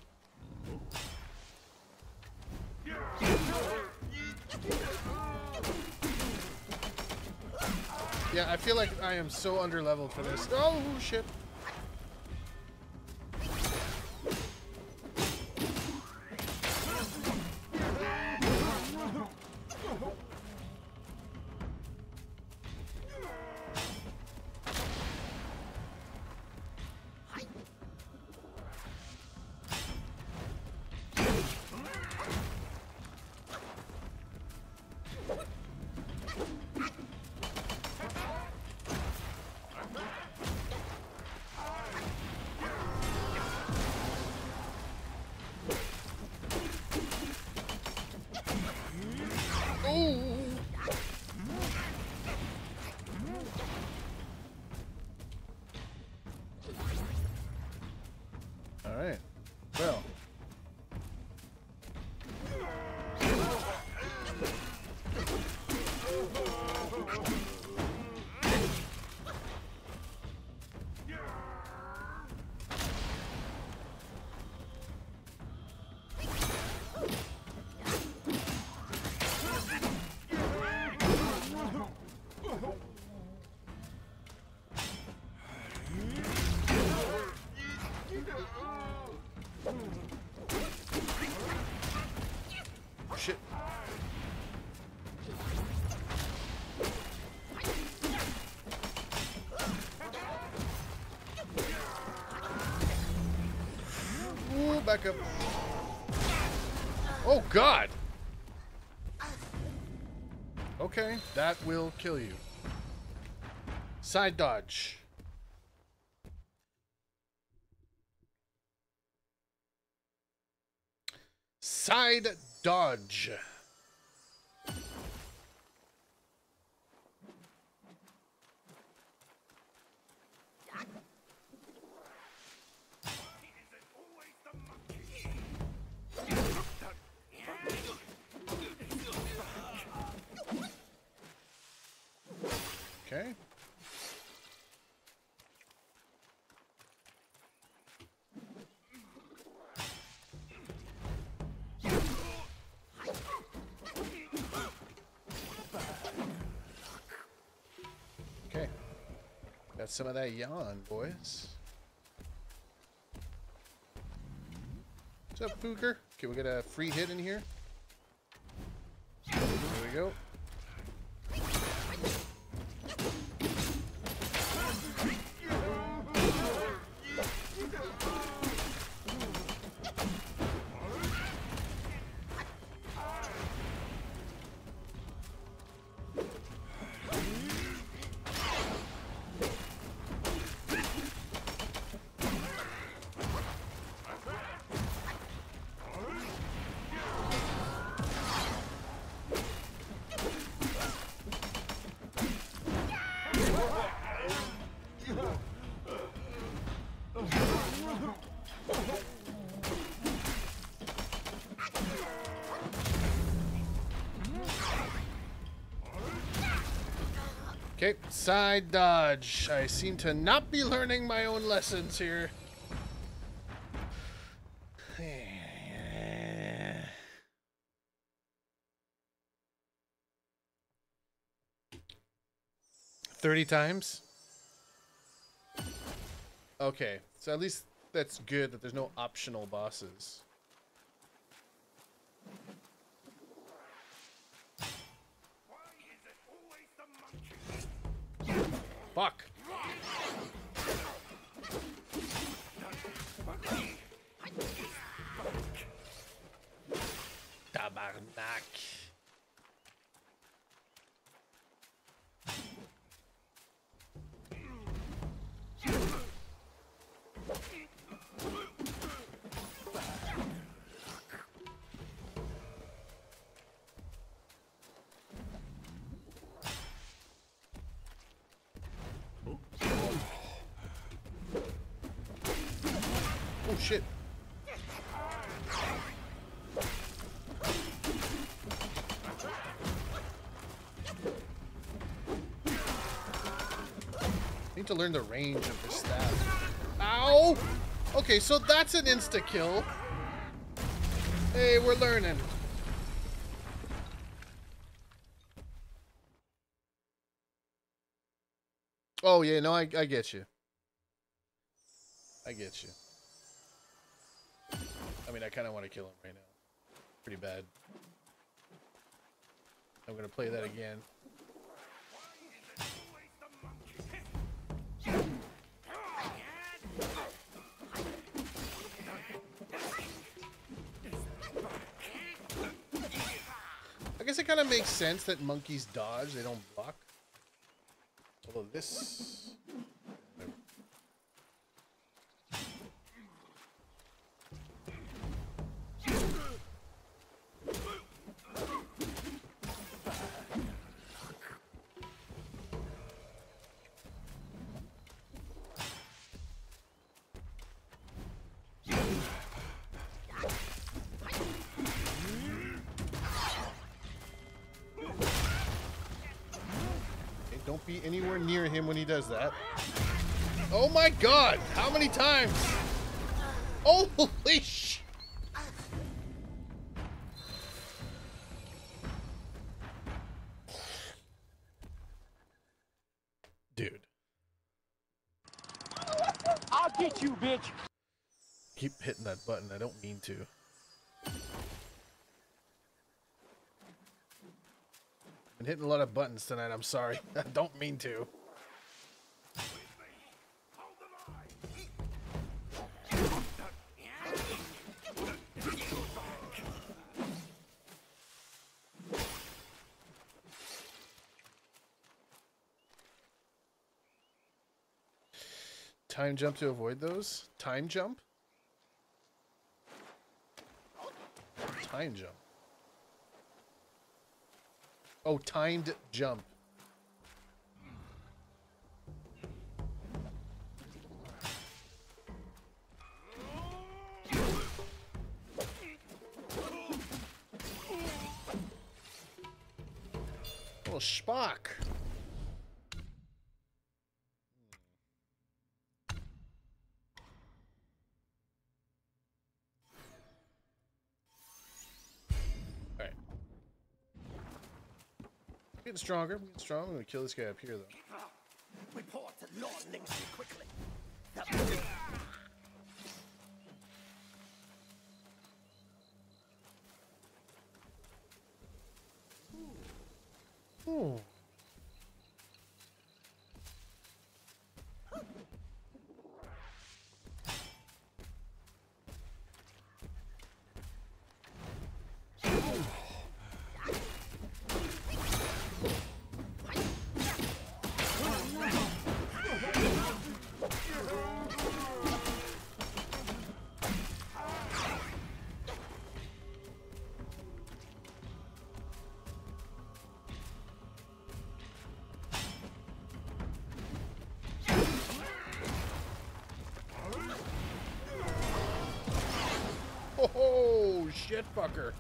Yeah, I feel like I am so underleveled for this. Oh, shit. That will kill you. Side dodge. Side dodge. Some of that yawn, boys. What's up, Fooker? Can we get a free hit in here? There we go. Side dodge. I seem to not be learning my own lessons here. <sighs> 30 times? Okay, so at least that's good that there's no optional bosses. Tabarnak. Oh shit. Need to learn the range of this staff. Ow! Okay, so that's an insta kill. Hey, we're learning. Oh yeah, no, I I get you. I get you. I mean, I kind of want to kill him right now. Pretty bad. I'm gonna play that again. Guess it kind of makes sense that monkeys dodge, they don't block. Although this... him when he does that. Oh my god! How many times? Holy sh! Dude. I'll get you, bitch. Keep hitting that button. I don't mean to. Been hitting a lot of buttons tonight. I'm sorry. <laughs> I don't mean to. Time jump to avoid those? Time jump? Time jump. Oh, timed jump. Oh, Spock. Getting stronger, getting stronger. I'm gonna kill this guy up here though. Report to Lord quickly. Shit fucker.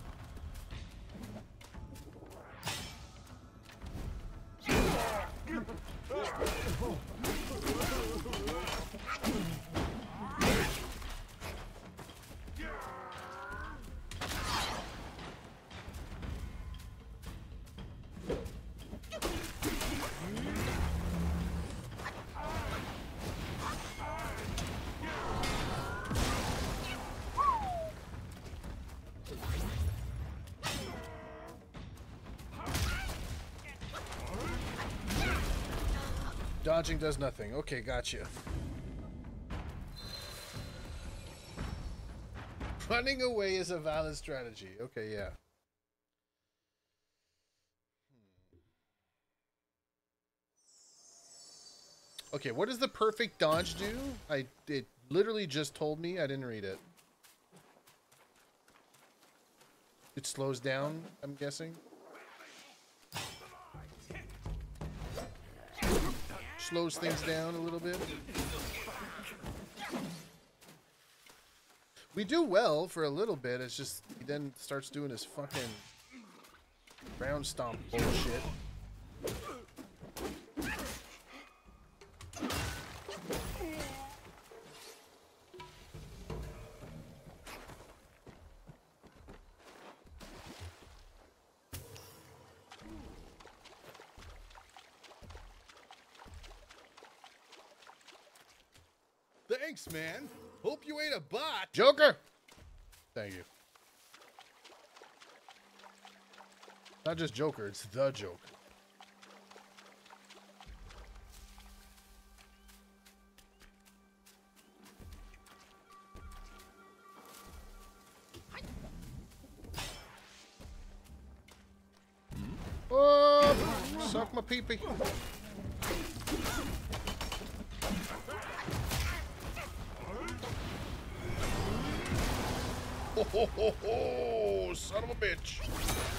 Dodging does nothing. Okay, gotcha. Running away is a valid strategy. Okay, yeah. Hmm. Okay, what does the perfect dodge do? I it literally just told me. I didn't read it. It slows down, I'm guessing. Slows things down a little bit. We do well for a little bit. It's just he then starts doing his fucking ground stomp bullshit. Man. Hope you ate a bot. Joker! Thank you. Not just Joker, it's the Joker. Oh, suck my pee-pee. Ho, ho, ho, ho, son of a bitch.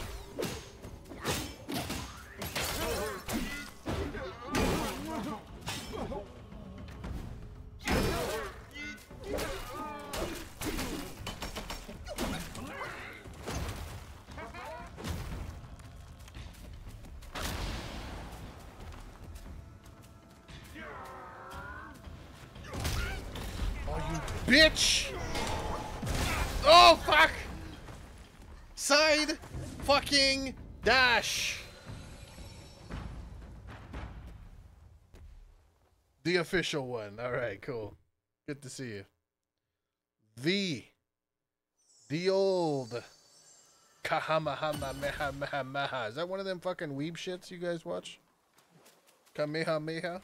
Official one. Alright, cool. Good to see you. The. The old. Kamehameha. Is that one of them fucking weeb shits you guys watch? Kamehameha?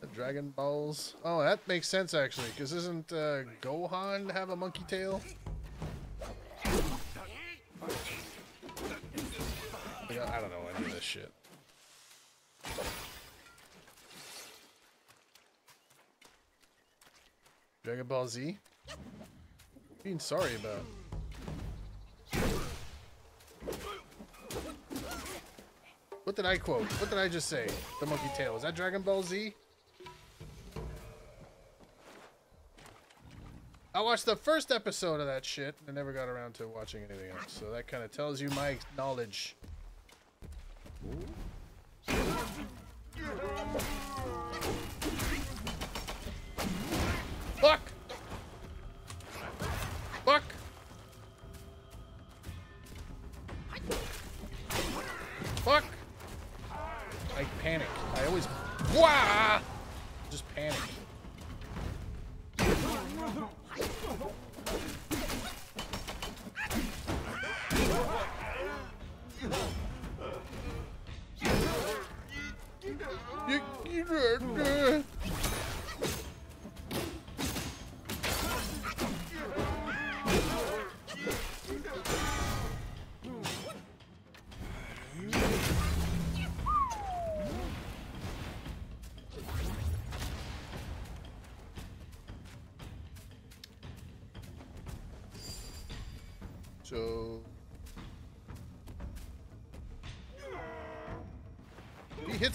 The Dragon Balls. Oh, that makes sense actually, because isn't uh, Gohan have a monkey tail? I don't know any of this shit. Dragon Ball Z? Being sorry about. What did I quote? What did I just say? The monkey tail. Is that Dragon Ball Z? I watched the first episode of that shit and never got around to watching anything else. So that kind of tells you my knowledge. Fuck!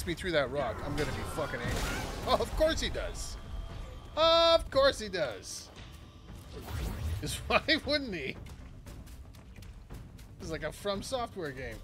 Hits me through that rock, I'm gonna be fucking angry. Oh, <laughs> of course he does. Of course he does. Because <laughs> why wouldn't he? It's like a From Software game.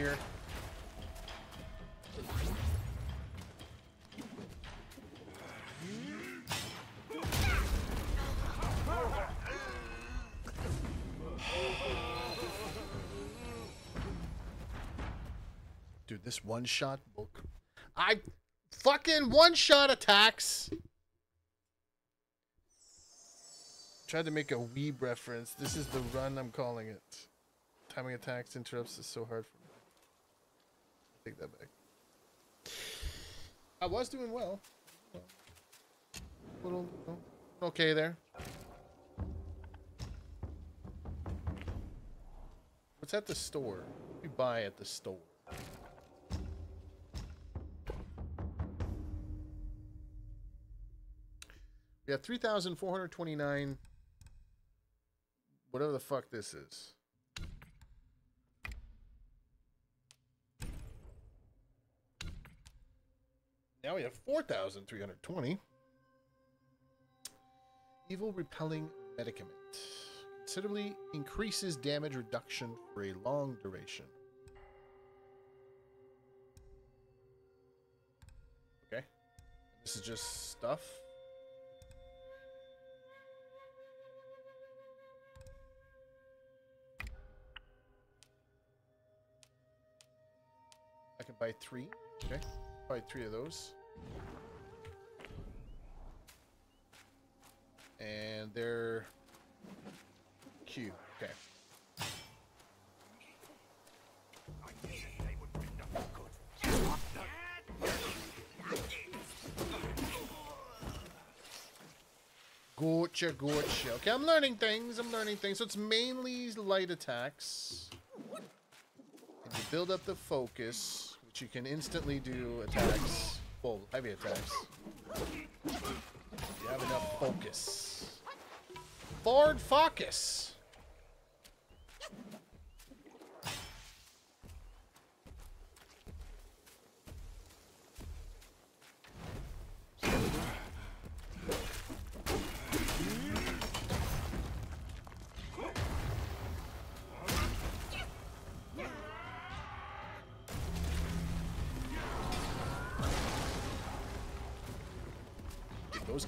Here. Dude, this one shot book. I fucking one shot attacks. Tried to make a weeb reference. This is the run I'm calling it. Timing attacks interrupts is so hard for. Take that back. I was doing well. Little, okay there. What's at the store? What you buy at the store? We have 3,429. Whatever the fuck this is. Now we have 4,320. Evil repelling medicament. Considerably increases damage reduction for a long duration. Okay. This is just stuff. I can buy three. Okay. Buy three of those. And they're Q. Okay. Gotcha, gotcha. Okay, I'm learning things. I'm learning things. So it's mainly light attacks. And you build up the focus, which you can instantly do attacks. Well, heavy attacks. You have enough focus. Forward focus.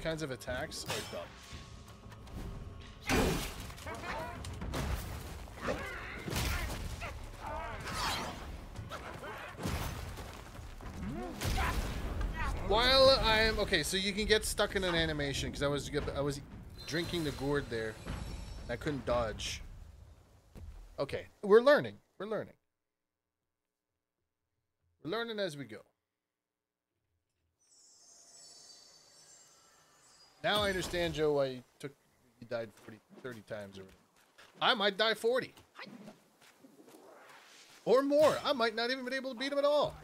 Kinds of attacks are dumb. While I'm okay, so you can get stuck in an animation because I was I was drinking the gourd there. I couldn't dodge. Okay, we're learning. We're learning. We're learning as we go. Now I understand, Joe, why you took you died 40, 30 times or. I might die 40. Or more. I might not even be able to beat him at all.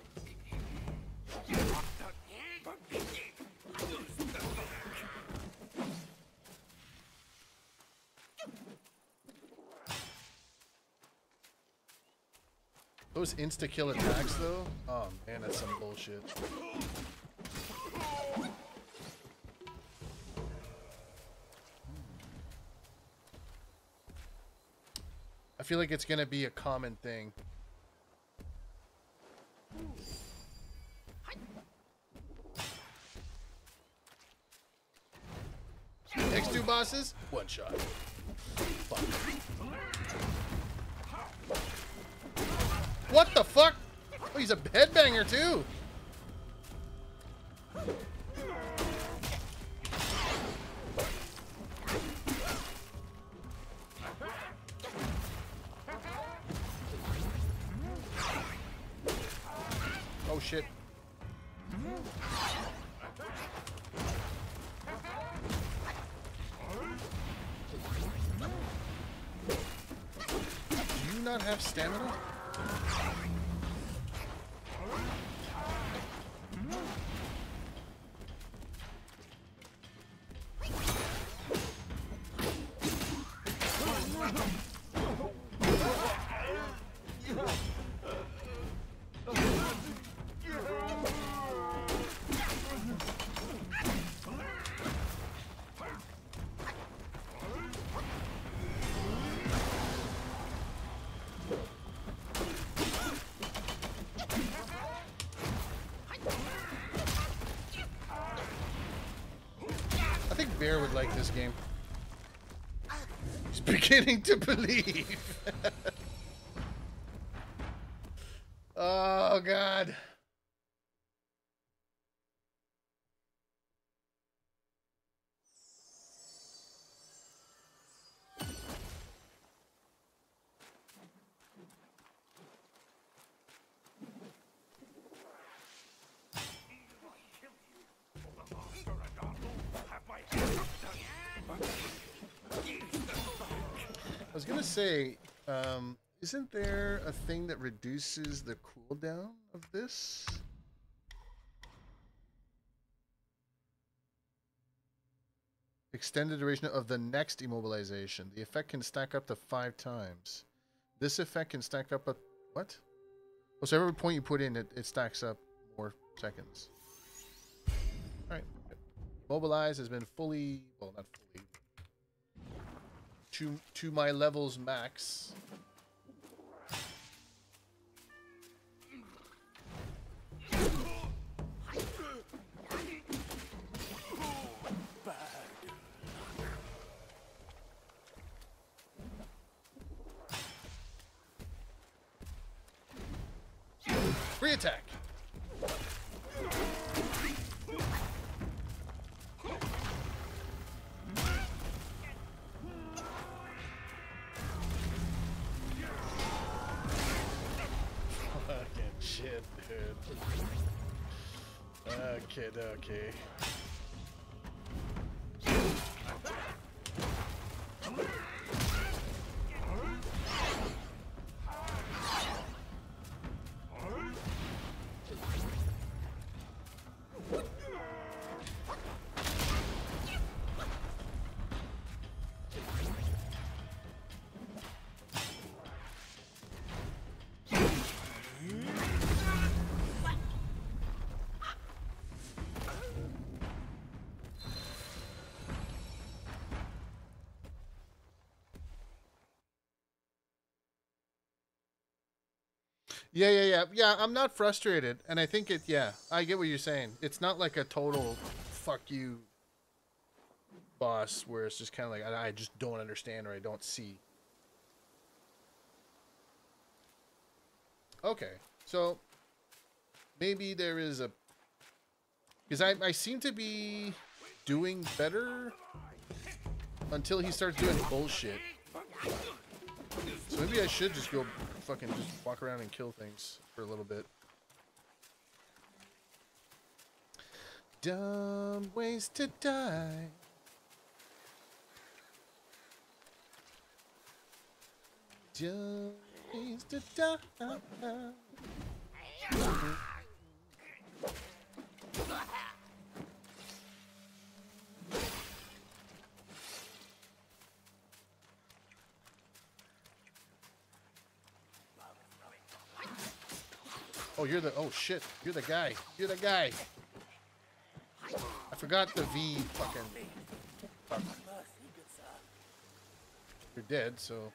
Those insta-kill attacks, though? Oh, man, that's some bullshit. Feel like it's gonna be a common thing. Next two bosses, one shot. Fuck. What the fuck? Oh, he's a headbanger too. Shit. Do you not have stamina? Beginning to believe. <laughs> oh god. Say, um, isn't there a thing that reduces the cooldown of this? Extended duration of the next immobilization. The effect can stack up to five times. This effect can stack up a what? Oh, so every point you put in, it, it stacks up more seconds. Alright. Mobilize has been fully, well, not fully, to to my levels max. Free attack. Okay, Yeah, yeah, yeah. Yeah, I'm not frustrated. And I think it, yeah, I get what you're saying. It's not like a total fuck you boss where it's just kind of like, I, I just don't understand or I don't see. Okay, so maybe there is a. Because I, I seem to be doing better until he starts doing bullshit. Maybe I should just go fucking just walk around and kill things for a little bit. Dumb ways to die. Dumb ways to die. <laughs> Oh, you're the. Oh shit! You're the guy. You're the guy. I forgot the V. Fucking. Fuck. You're dead, so.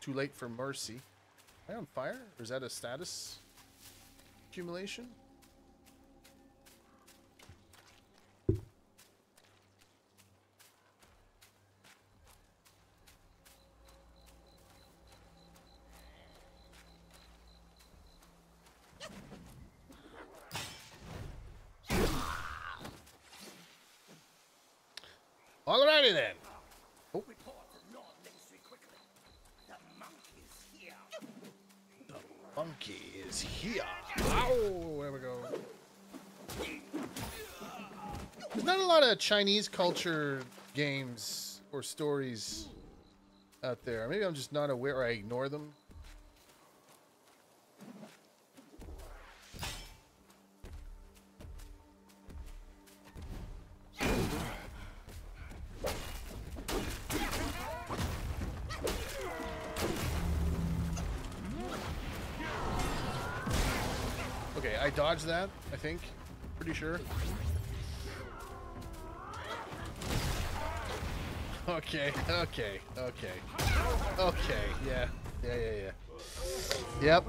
Too late for mercy. Am I on fire? Or is that a status accumulation? Alrighty then. Oh. The monkey is here. Ow! There we go. There's not a lot of Chinese culture games or stories out there. Maybe I'm just not aware or I ignore them. Okay, I dodged that, I think. Pretty sure. Okay, okay, okay. Okay, yeah. Yeah, yeah, yeah. Yep.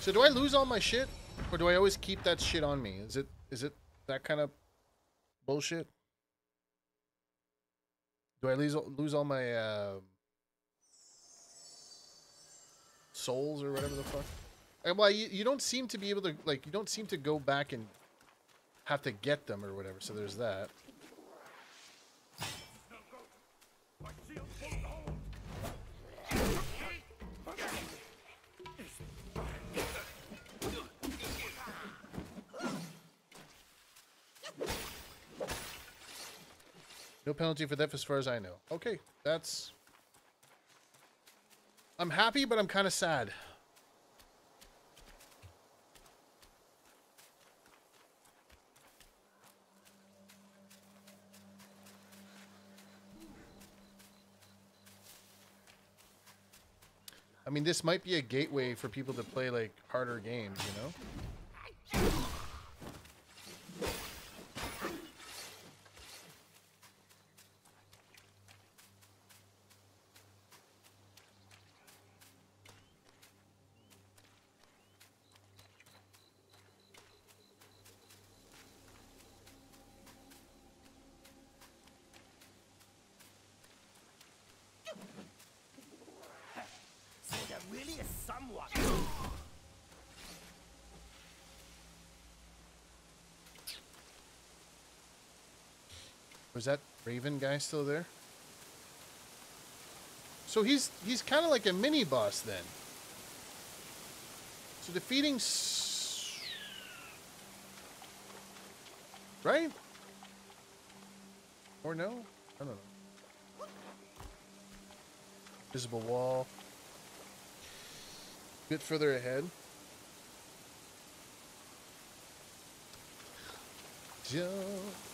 So do I lose all my shit? Or do I always keep that shit on me? Is it is it that kind of bullshit? Do I lose lose all my uh, souls or whatever the fuck? Uh, Well, you, you don't seem to be able to like you don't seem to go back and have to get them or whatever. So there's that. No penalty for theft as far as I know. Okay, that's... I'm happy, but I'm kind of sad. I mean, this might be a gateway for people to play, like, harder games, you know? So there really is someone. Was that Raven guy still there? So he's he's kind of like a mini boss then. So defeating, right? Or no? I don't know. Visible wall. Bit further ahead. Joe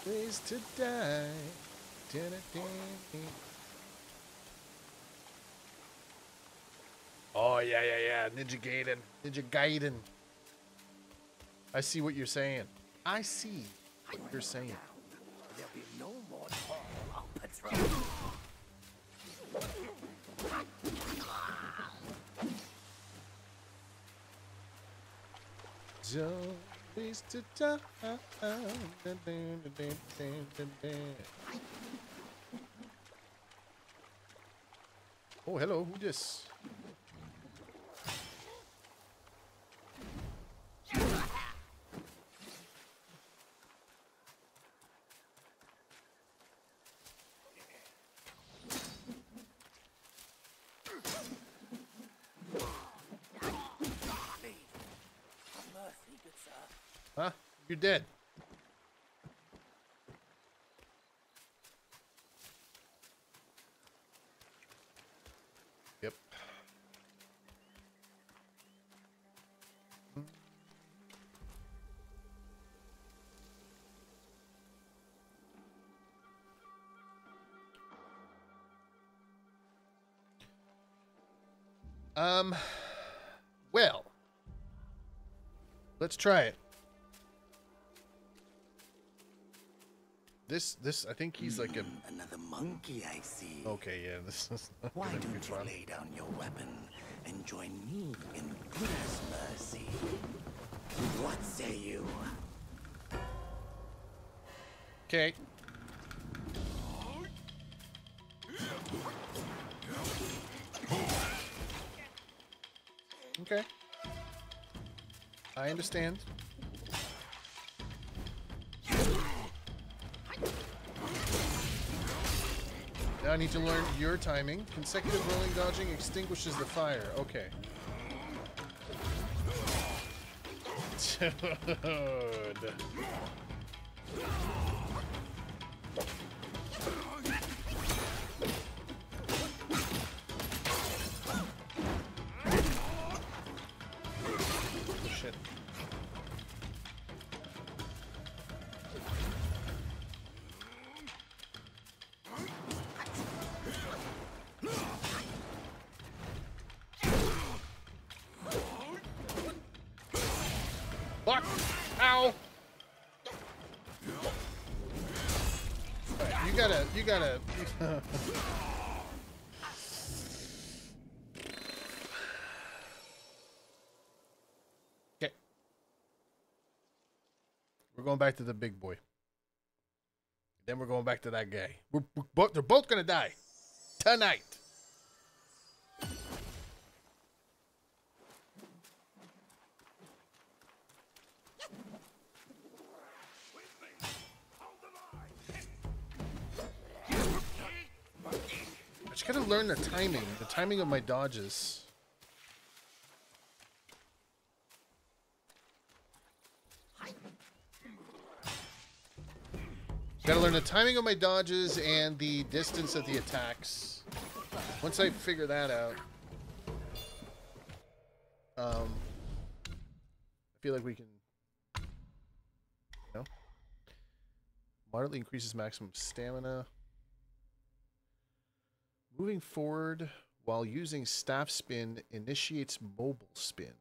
is to die. Oh yeah, yeah, yeah. Ninja Gaiden. Ninja Gaiden. I see what you're saying. I see what you're saying. There'll be no more patrol. Joe is to die. Oh, hello. Who this? Have mercy, good sir. Huh? You're dead. Yep. Um, well, let's try it. This, this, I think he's like a. Hmm, another monkey, I see. Okay, yeah, this is. <laughs> Not Why don't you lay down your weapon and join me in goodness mercy? What say you? Okay. Okay. I understand. Now I need to learn your timing. Consecutive rolling dodging extinguishes the fire. Okay. <laughs> Dude. Going back to the big boy. Then we're going back to that guy. We're, we're both, they're both gonna die tonight. I just gotta learn the timing, the timing of my dodges. Gotta learn the timing of my dodges and the distance of the attacks. Once I figure that out, um, I feel like we can, you know, moderately increases maximum stamina. Moving forward while using staff spin initiates mobile spin.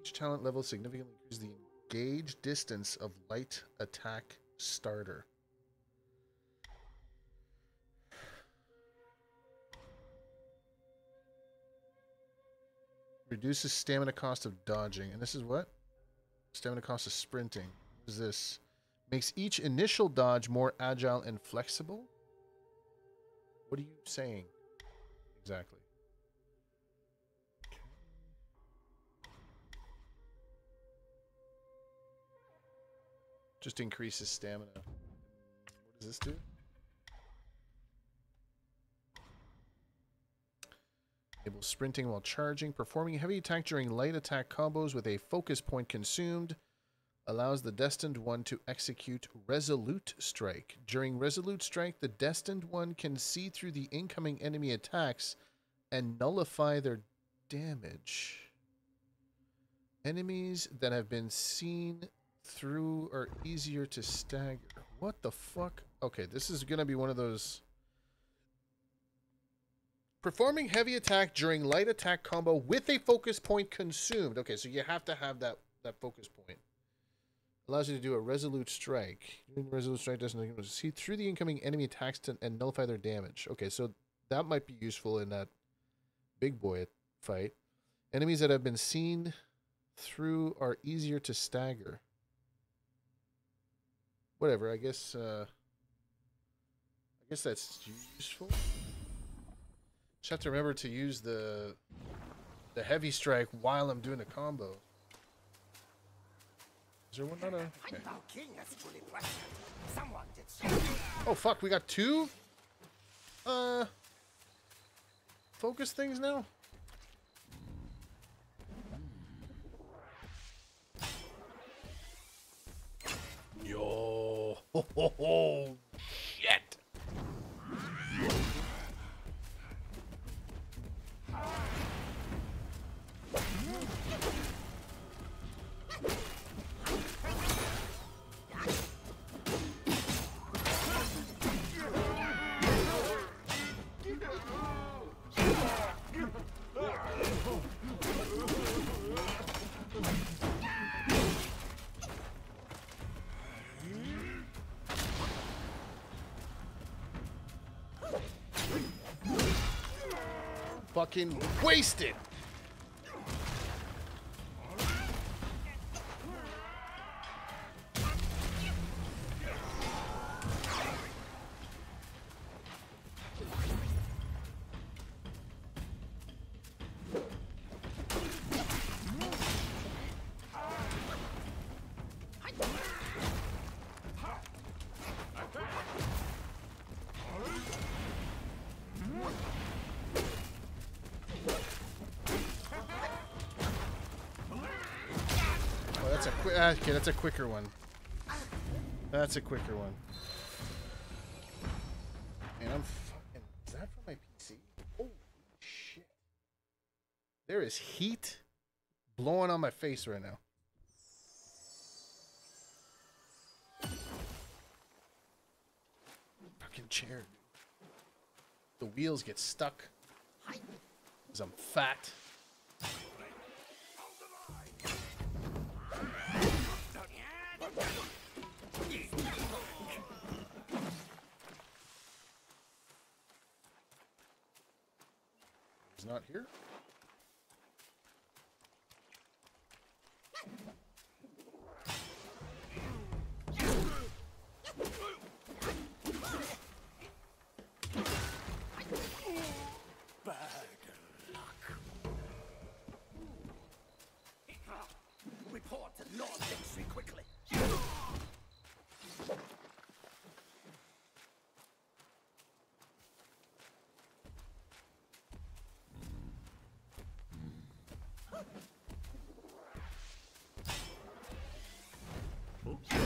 Each talent level significantly increases the gauge distance of light attack starter. Reduces stamina cost of dodging. And this is what? Stamina cost of sprinting. What is this? Makes each initial dodge more agile and flexible? What are you saying? Exactly. Just increases stamina. What does this do? Enable sprinting while charging. Performing heavy attack during light attack combos with a focus point consumed allows the destined one to execute resolute strike. During resolute strike, the destined one can see through the incoming enemy attacks and nullify their damage. Enemies that have been seen through are easier to stagger. What the fuck? Okay, this is going to be one of those Performing heavy attack during light attack combo with a focus point consumed. Okay, so you have to have that that focus point. Allows you to do a resolute strike. Doing resolute strike doesn't see through the incoming enemy attacks to, and nullify their damage. Okay, so that might be useful in that big boy fight. Enemies that have been seen through are easier to stagger. Whatever, I guess uh I guess that's useful. Just have to remember to use the the heavy strike while I'm doing the combo. Is there one not a? Okay. Oh fuck, we got two. Uh, focus things now. Yo, ho, ho, ho. shit. Fucking wasted. That's. Okay, that's a quicker one. That's a quicker one. And I'm fucking. Is that from my PC? Holy shit! There is heat blowing on my face right now. Fucking chair. The wheels get stuck. Because I'm fat. Not here. Oops.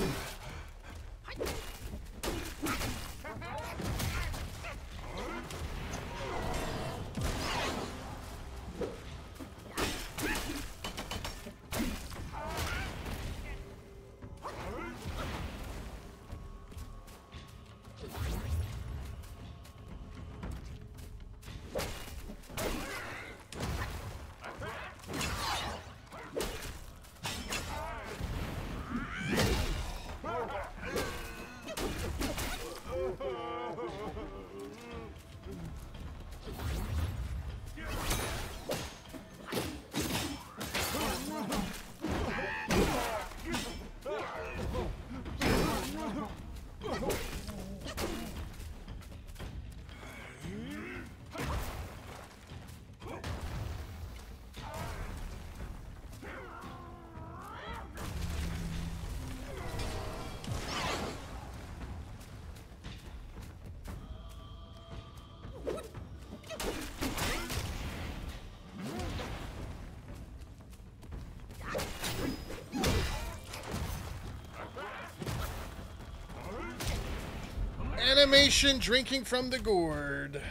Animation drinking from the gourd.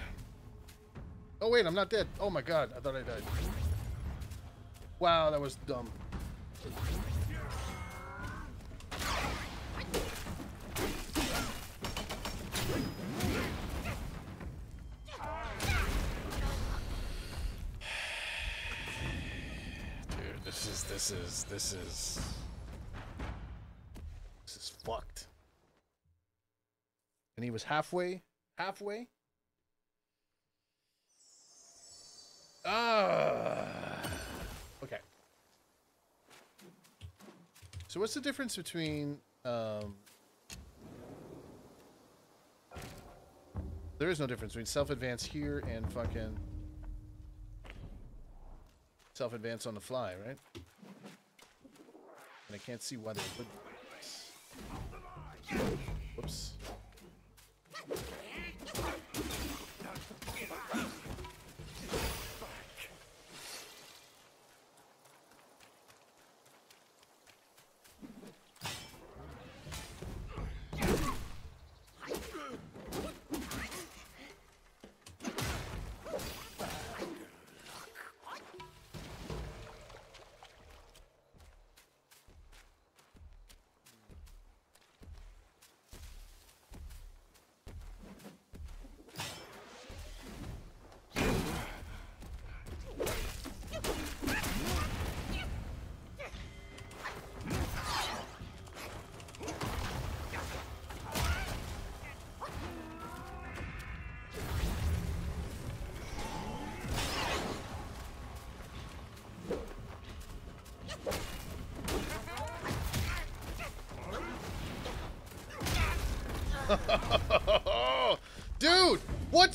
Oh wait, I'm not dead. Oh my god, I thought I died. Wow, that was dumb. <sighs> Dude, this is this is this is was halfway, halfway. Ah. Okay. So what's the difference between um There is no difference between self-advance here and fucking self-advance on the fly, right? And I can't see why they would.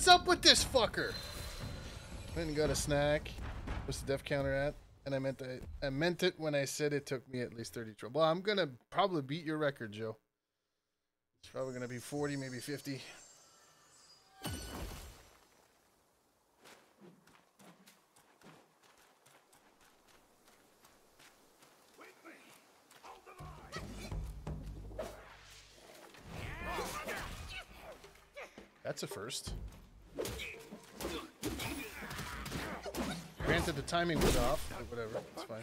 What's up with this fucker? And got a snack. What's the death counter at? And I meant that I meant it when I said it took me at least 30 tries. Well, I'm gonna probably beat your record, Joe. It's probably gonna be 40, maybe 50. That's a first. Granted, the timing was off, but whatever. It's fine.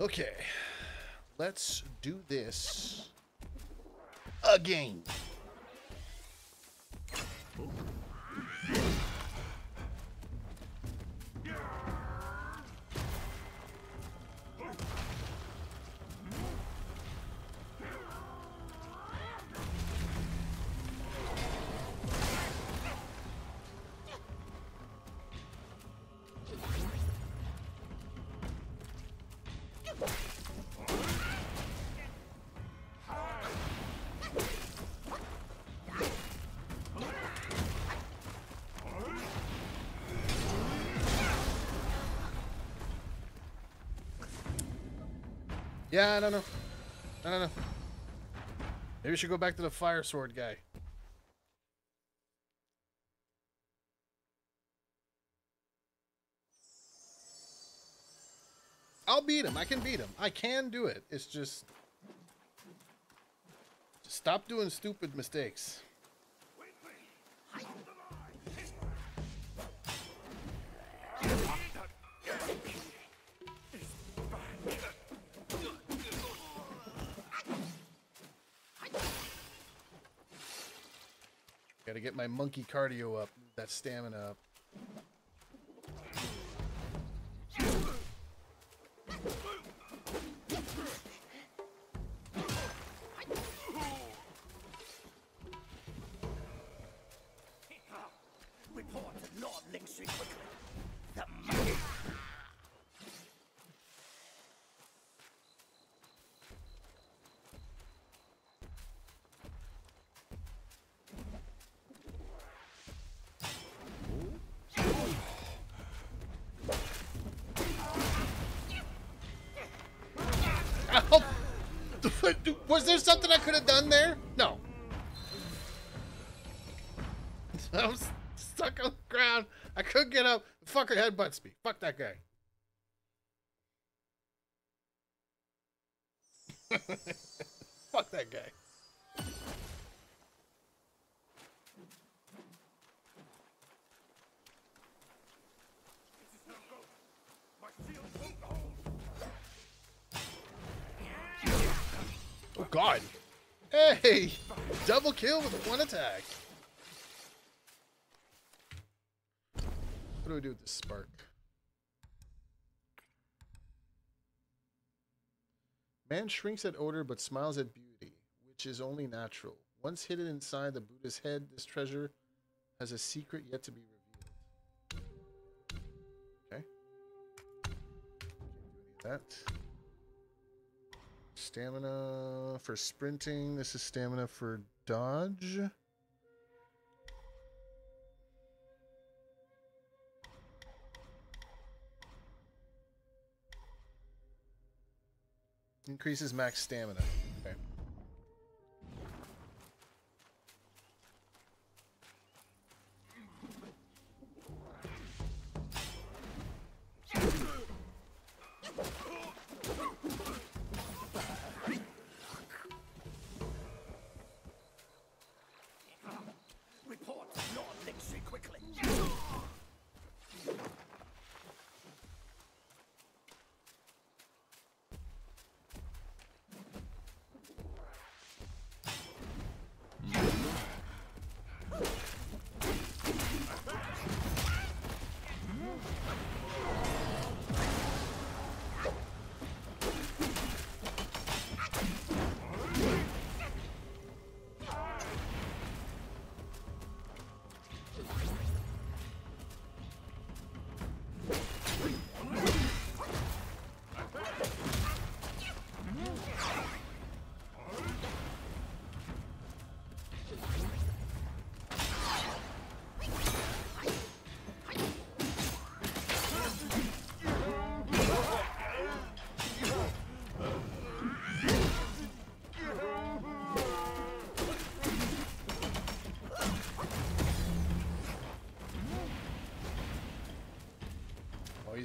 Okay. Let's do this again. Yeah, I don't know. I don't know. Maybe we should go back to the fire sword guy. I'll beat him. I can beat him. I can do it. It's just... just stop doing stupid mistakes. Gotta get my monkey cardio up, that stamina up. There something I could have done there? No. <laughs> I was stuck on the ground. I couldn't get up. The fucker headbutts me. Fuck that guy. <laughs> Fuck that guy. God. Hey! Double kill with one attack. What do we do with this spark? Man shrinks at odor but smiles at beauty, which is only natural. Once hidden inside the Buddha's head, this treasure has a secret yet to be revealed. Okay. That. Stamina for sprinting. This is stamina for dodge. Increases max stamina.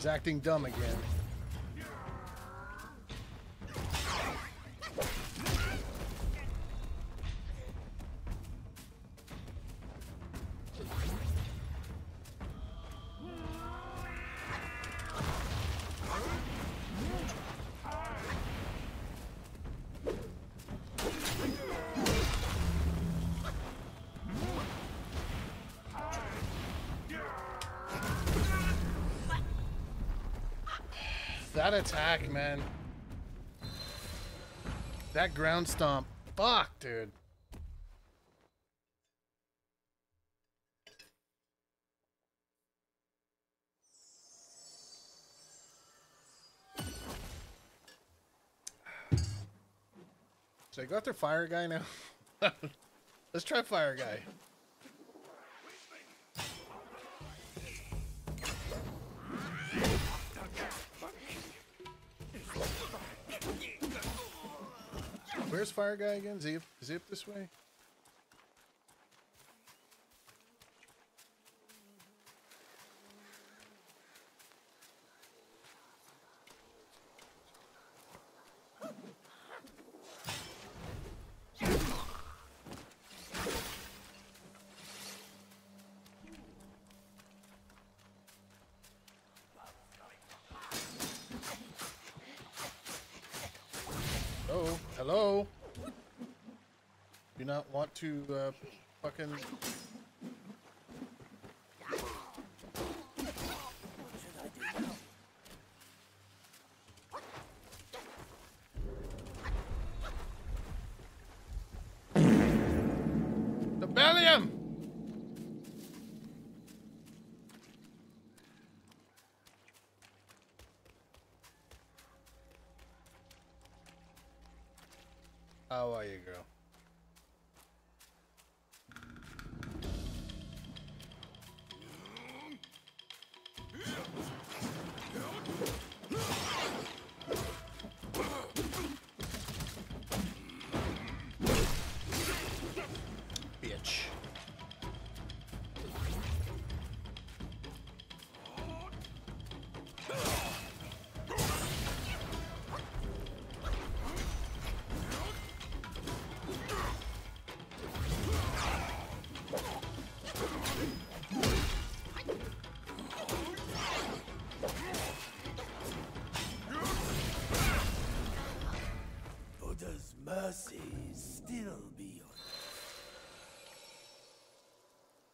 He's acting dumb again. That attack, man. That ground stomp. Fuck, dude. <sighs> Should I go after Fire Guy now? <laughs> Let's try Fire Guy. Where's Fire Guy again? Is he up, is he up this way? Oh, hello. Do not want to uh, fucking.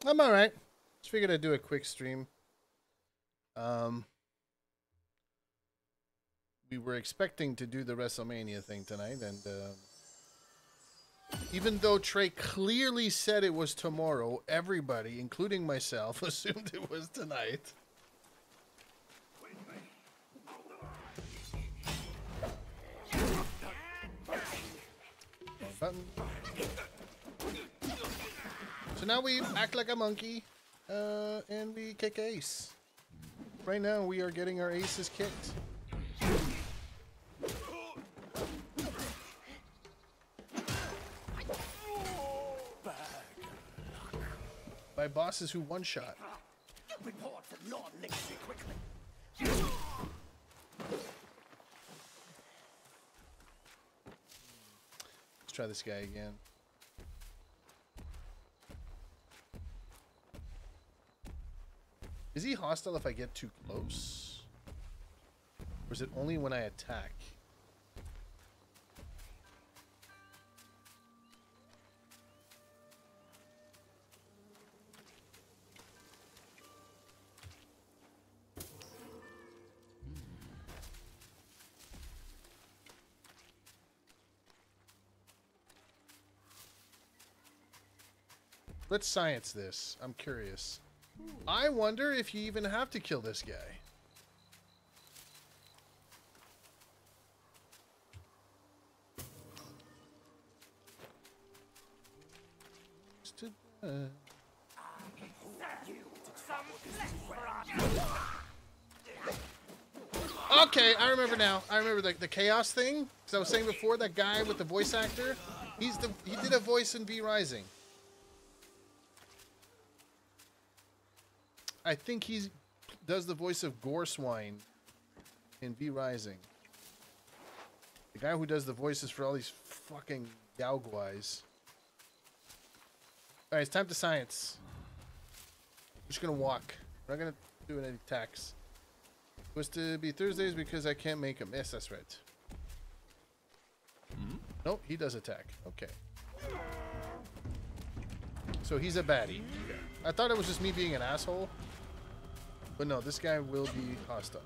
I'm all right. Just figured I'd do a quick stream. Um, we were expecting to do the WrestleMania thing tonight, and uh, even though Trey clearly said it was tomorrow, everybody, including myself, <laughs> assumed it was tonight. Now we act like a monkey, uh, and we kick ace. Right now, we are getting our aces kicked. By bosses who one shot. Report to Lord Nixie quickly. Let's try this guy again. Is he hostile if I get too close? Or is it only when I attack? Hmm. Let's science this. I'm curious. I wonder if you even have to kill this guy. Uh, Okay, I remember now. I remember the, the chaos thing. Because I was saying before, that guy with the voice actor, he's the he did a voice in V Rising. I think he does the voice of Goreswine in V Rising. The guy who does the voices for all these fucking Yaoguais. Alright, it's time to science. I'm just gonna walk. We're not gonna do any attacks. It was to be Thursdays because I can't make them. Yes, that's right. Hmm? Nope, he does attack. Okay. So he's a baddie. I thought it was just me being an asshole. But no, this guy will be hostile.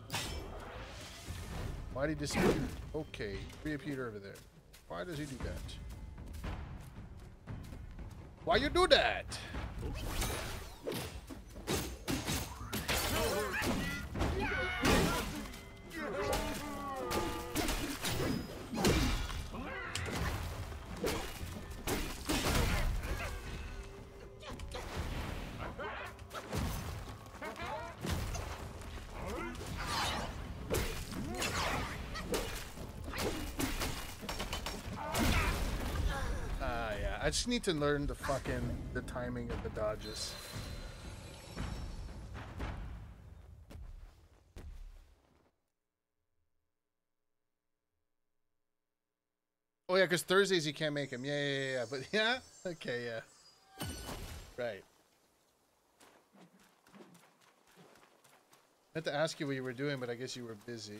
Why did he disappear? Okay, reappeared over there. Why does he do that? Why you do that? Just need to learn the fucking the timing of the dodges. Oh yeah, because Thursdays you can't make them. Yeah, yeah, yeah, yeah. But <laughs> yeah, okay, yeah. Right. I had to ask you what you were doing, but I guess you were busy.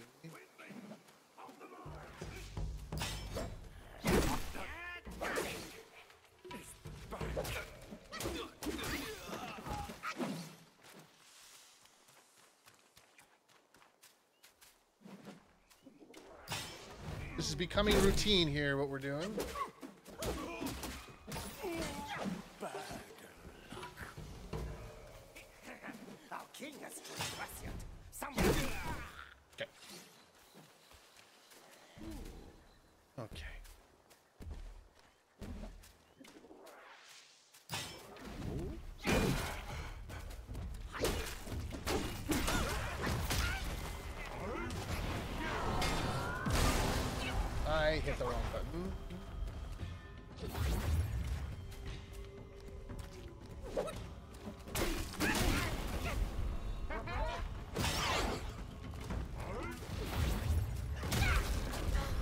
Becoming routine here, what we're doing. Our king has stood prescient. Someone. Okay. Okay. I hit the wrong button.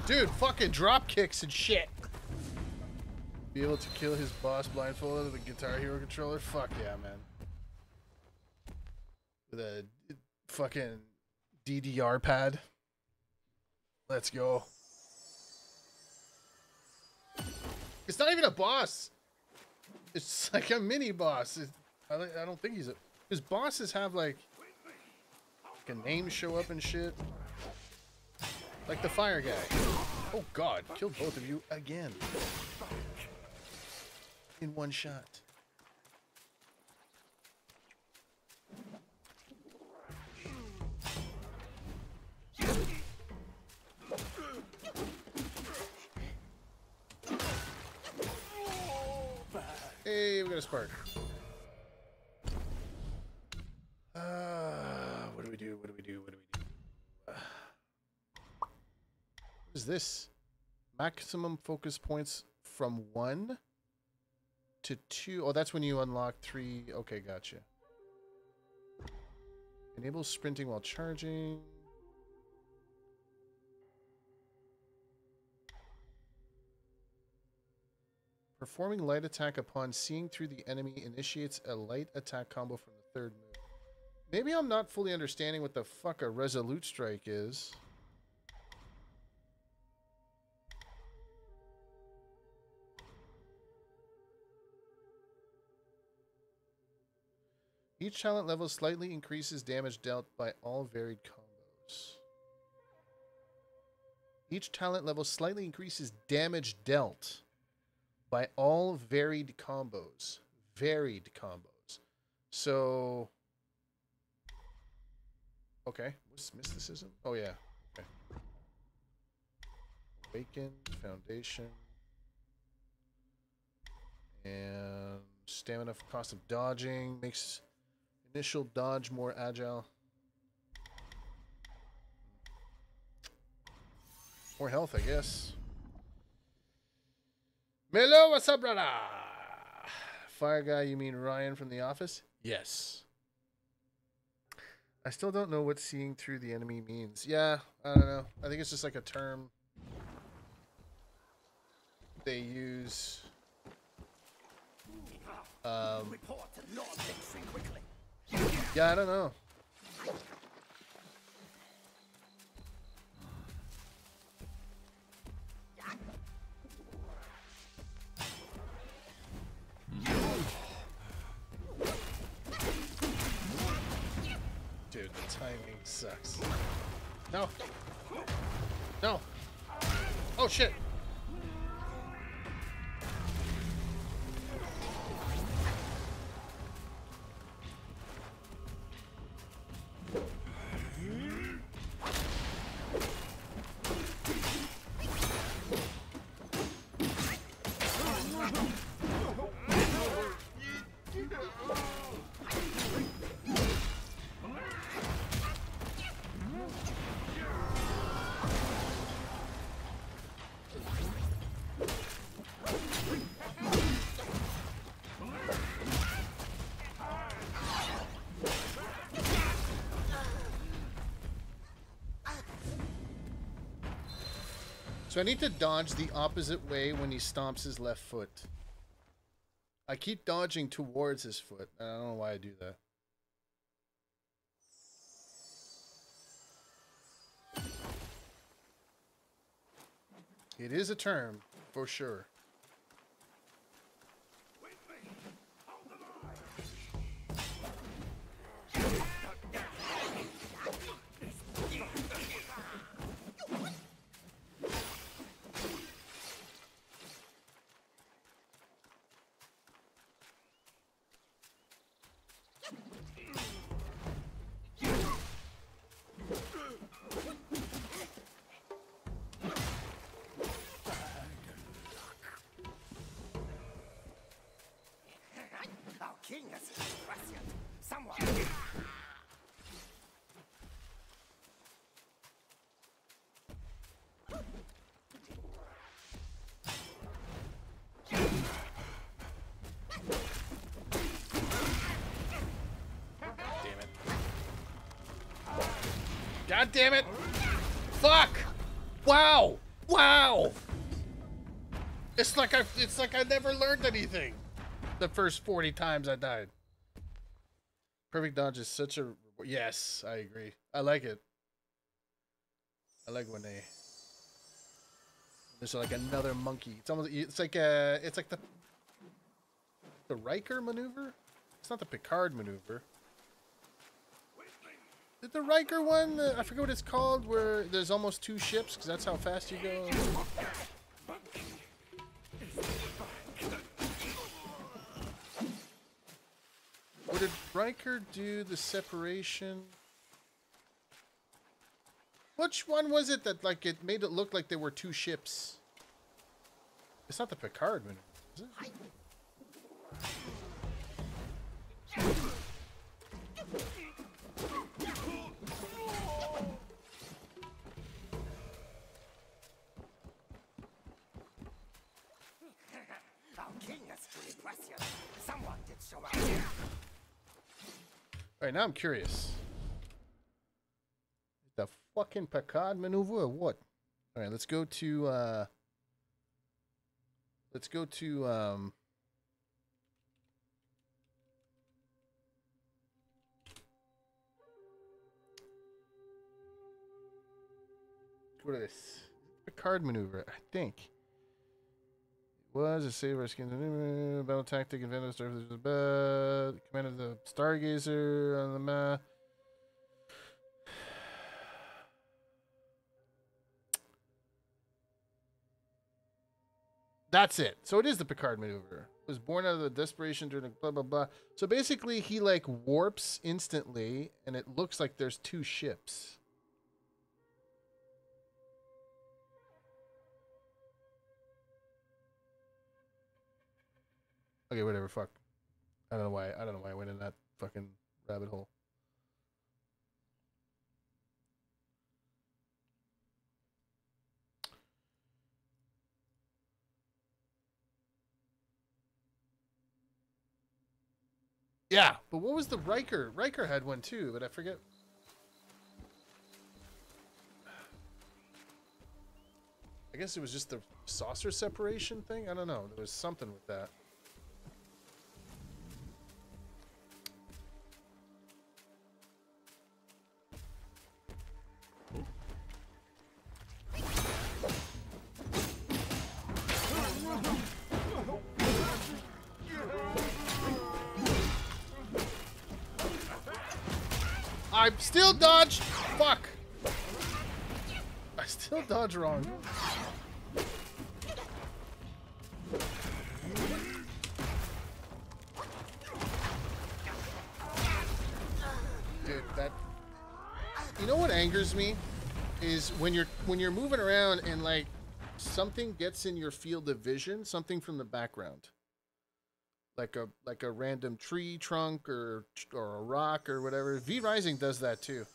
Dude, fucking drop kicks and shit. Be able to kill his boss blindfolded with a Guitar Hero controller? Fuck yeah, man. With a fucking DDR pad. Let's go. It's not even a boss. It's <laughs> like a mini boss. I, I don't think he's a. His bosses have like, like a name show up and shit. Like the fire guy. Oh god, killed both of you again. In one shot. We got a spark. Uh, what do we do? What do we do? What do we do? Uh, what is this? Maximum focus points from one to two. Oh, that's when you unlock three. Okay, gotcha. Enable sprinting while charging. Performing light attack upon seeing through the enemy initiates a light attack combo from the third move. Maybe I'm not fully understanding what the fuck a resolute strike is. Each talent level slightly increases damage dealt by all varied combos. Each talent level slightly increases damage dealt by all varied combos. Varied combos. So. Okay. What's mysticism? Oh, yeah. Okay. Awakened, Foundation. And stamina for cost of dodging makes initial dodge more agile. More health, I guess. Melo, what's up, brother? Fire guy, you mean Ryan from The Office? Yes. I still don't know what seeing through the enemy means. Yeah, I don't know. I think it's just like a term they use. Um, Report to Lord Victory quickly. yeah, I don't know. Timing sucks. No. No. Oh shit. So I need to dodge the opposite way when he stomps his left foot. I keep dodging towards his foot. I don't know why I do that. It is a term, for sure. God damn it! Fuck! Wow! Wow! It's like I it's like I never learned anything. The first 40 times I died. Perfect dodge is such a yes, I agree. I like it. I like when they there's like another monkey. It's almost it's like a it's like the the Riker maneuver. It's not the Picard maneuver. Did the Riker one? uh, I forget what it's called. Where there's almost two ships, because that's how fast you go. Did Riker do the separation? Which one was it that like it made it look like there were two ships? It's not the Picard one, is it? All right, now I'm curious. The fucking Picard maneuver or what? All right, let's go to uh Let's go to um Go to this Picard maneuver, I think. Was a saber skin battle tactic invented the bad commanded the stargazer on the map. That's it. So it is the Picard maneuver. Was born out of the desperation during the blah blah blah. So basically, he like warps instantly, and it looks like there's two ships. Okay, whatever. Fuck. I don't know why. I don't know why I went in that fucking rabbit hole. Yeah, but what was the Riker? Riker had one too, but I forget. I guess it was just the saucer separation thing. I don't know. There was something with that. Still dodged. Fuck. I still dodge wrong. Dude, that. You know what angers me is when you're when you're moving around and like something gets in your field of vision, something from the background like a like a random tree trunk or or a rock or whatever. V Rising does that too.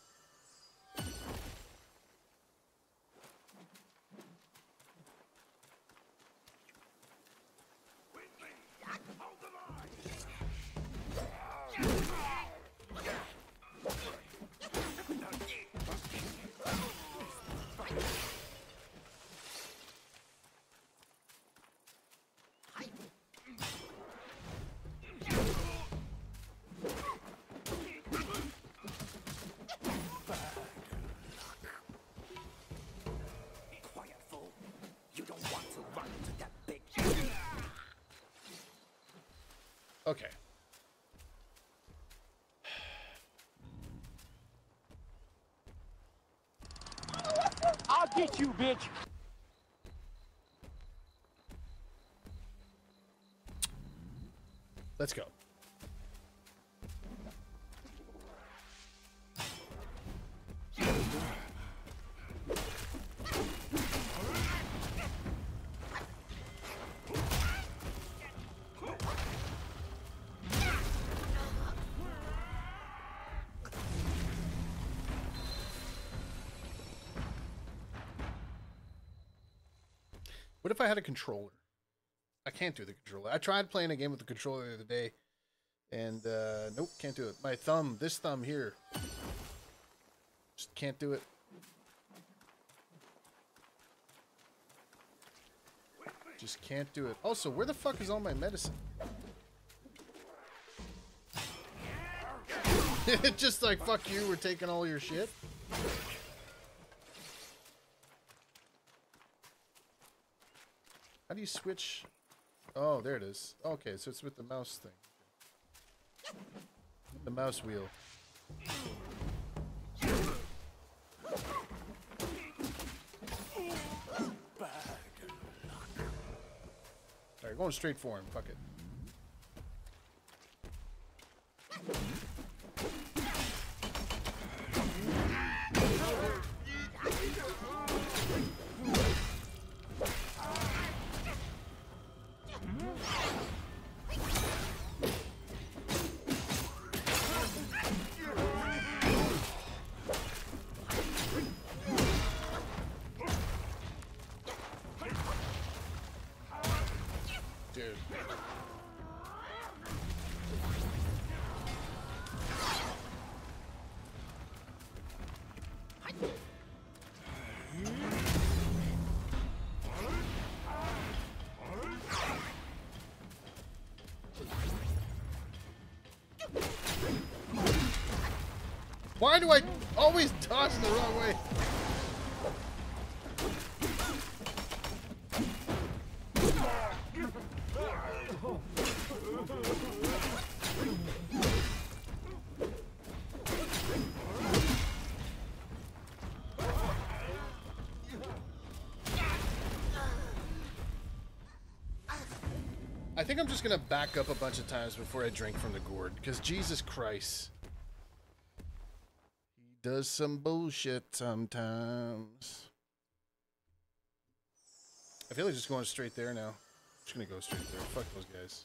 Okay. I'll get you, bitch. Let's go. I had a controller? I can't do the controller. I tried playing a game with the controller the other day, and uh, nope, can't do it. My thumb, this thumb here, just can't do it. Just can't do it. Also, where the fuck is all my medicine? <laughs> just like fuck you, we're taking all your shit. How do you switch? Oh, there it is. Okay, so it's with the mouse thing. The mouse wheel. Alright, going straight for him. Fuck it. The wrong way? I think I'm just gonna back up a bunch of times before I drink from the gourd, because Jesus Christ. Does some bullshit sometimes. I feel like just going straight there now. just gonna go straight there. Fuck those guys.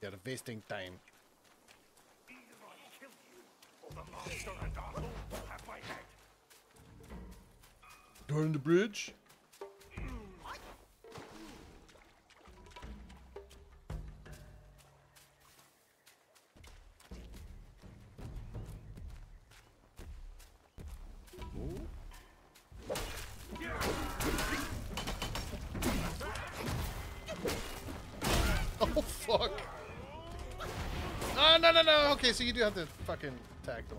They're wasting time. Door in the bridge? So you do have to fucking attack them.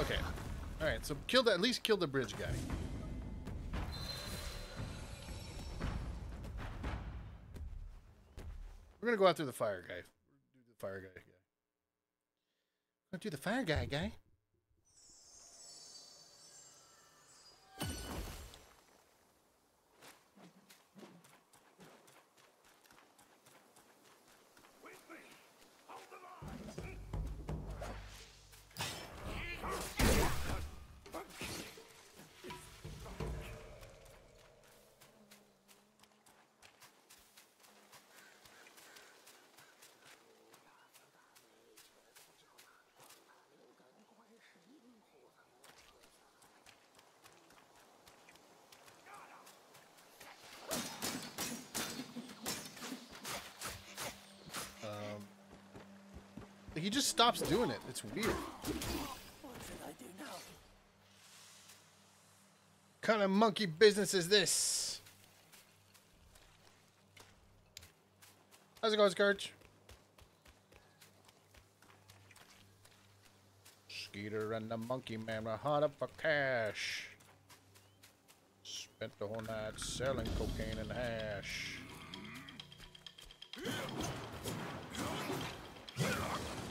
Okay. Alright, so kill the, at least kill the bridge guy. We're gonna go after the fire guy. Do the fire guy. guy. Do the fire guy guy. stops doing it. It's weird. What kind of monkey business is this? How's it going, Scourge? Skeeter and the monkey man were hot up for cash. Spent the whole night selling cocaine and hash.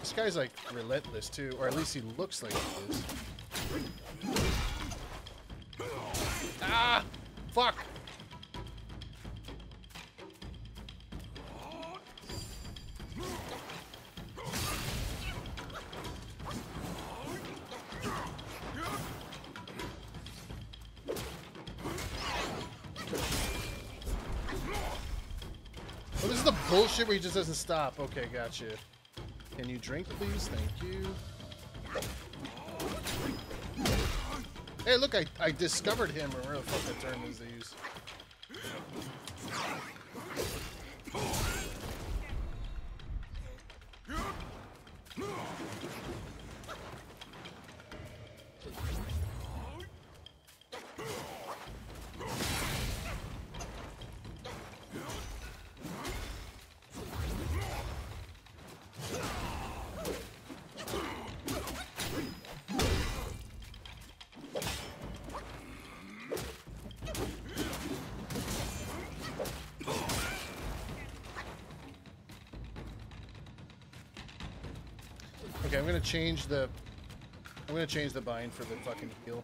This guy's like relentless too, or at least he looks like he is. Ah! Fuck! Oh, this is the bullshit where he just doesn't stop. Okay, gotcha. Can you drink, please? Thank you. Hey, look, I, I discovered him, or whatever the fuck that term is they use. Gonna change the. I'm gonna change the bind for the fucking heal.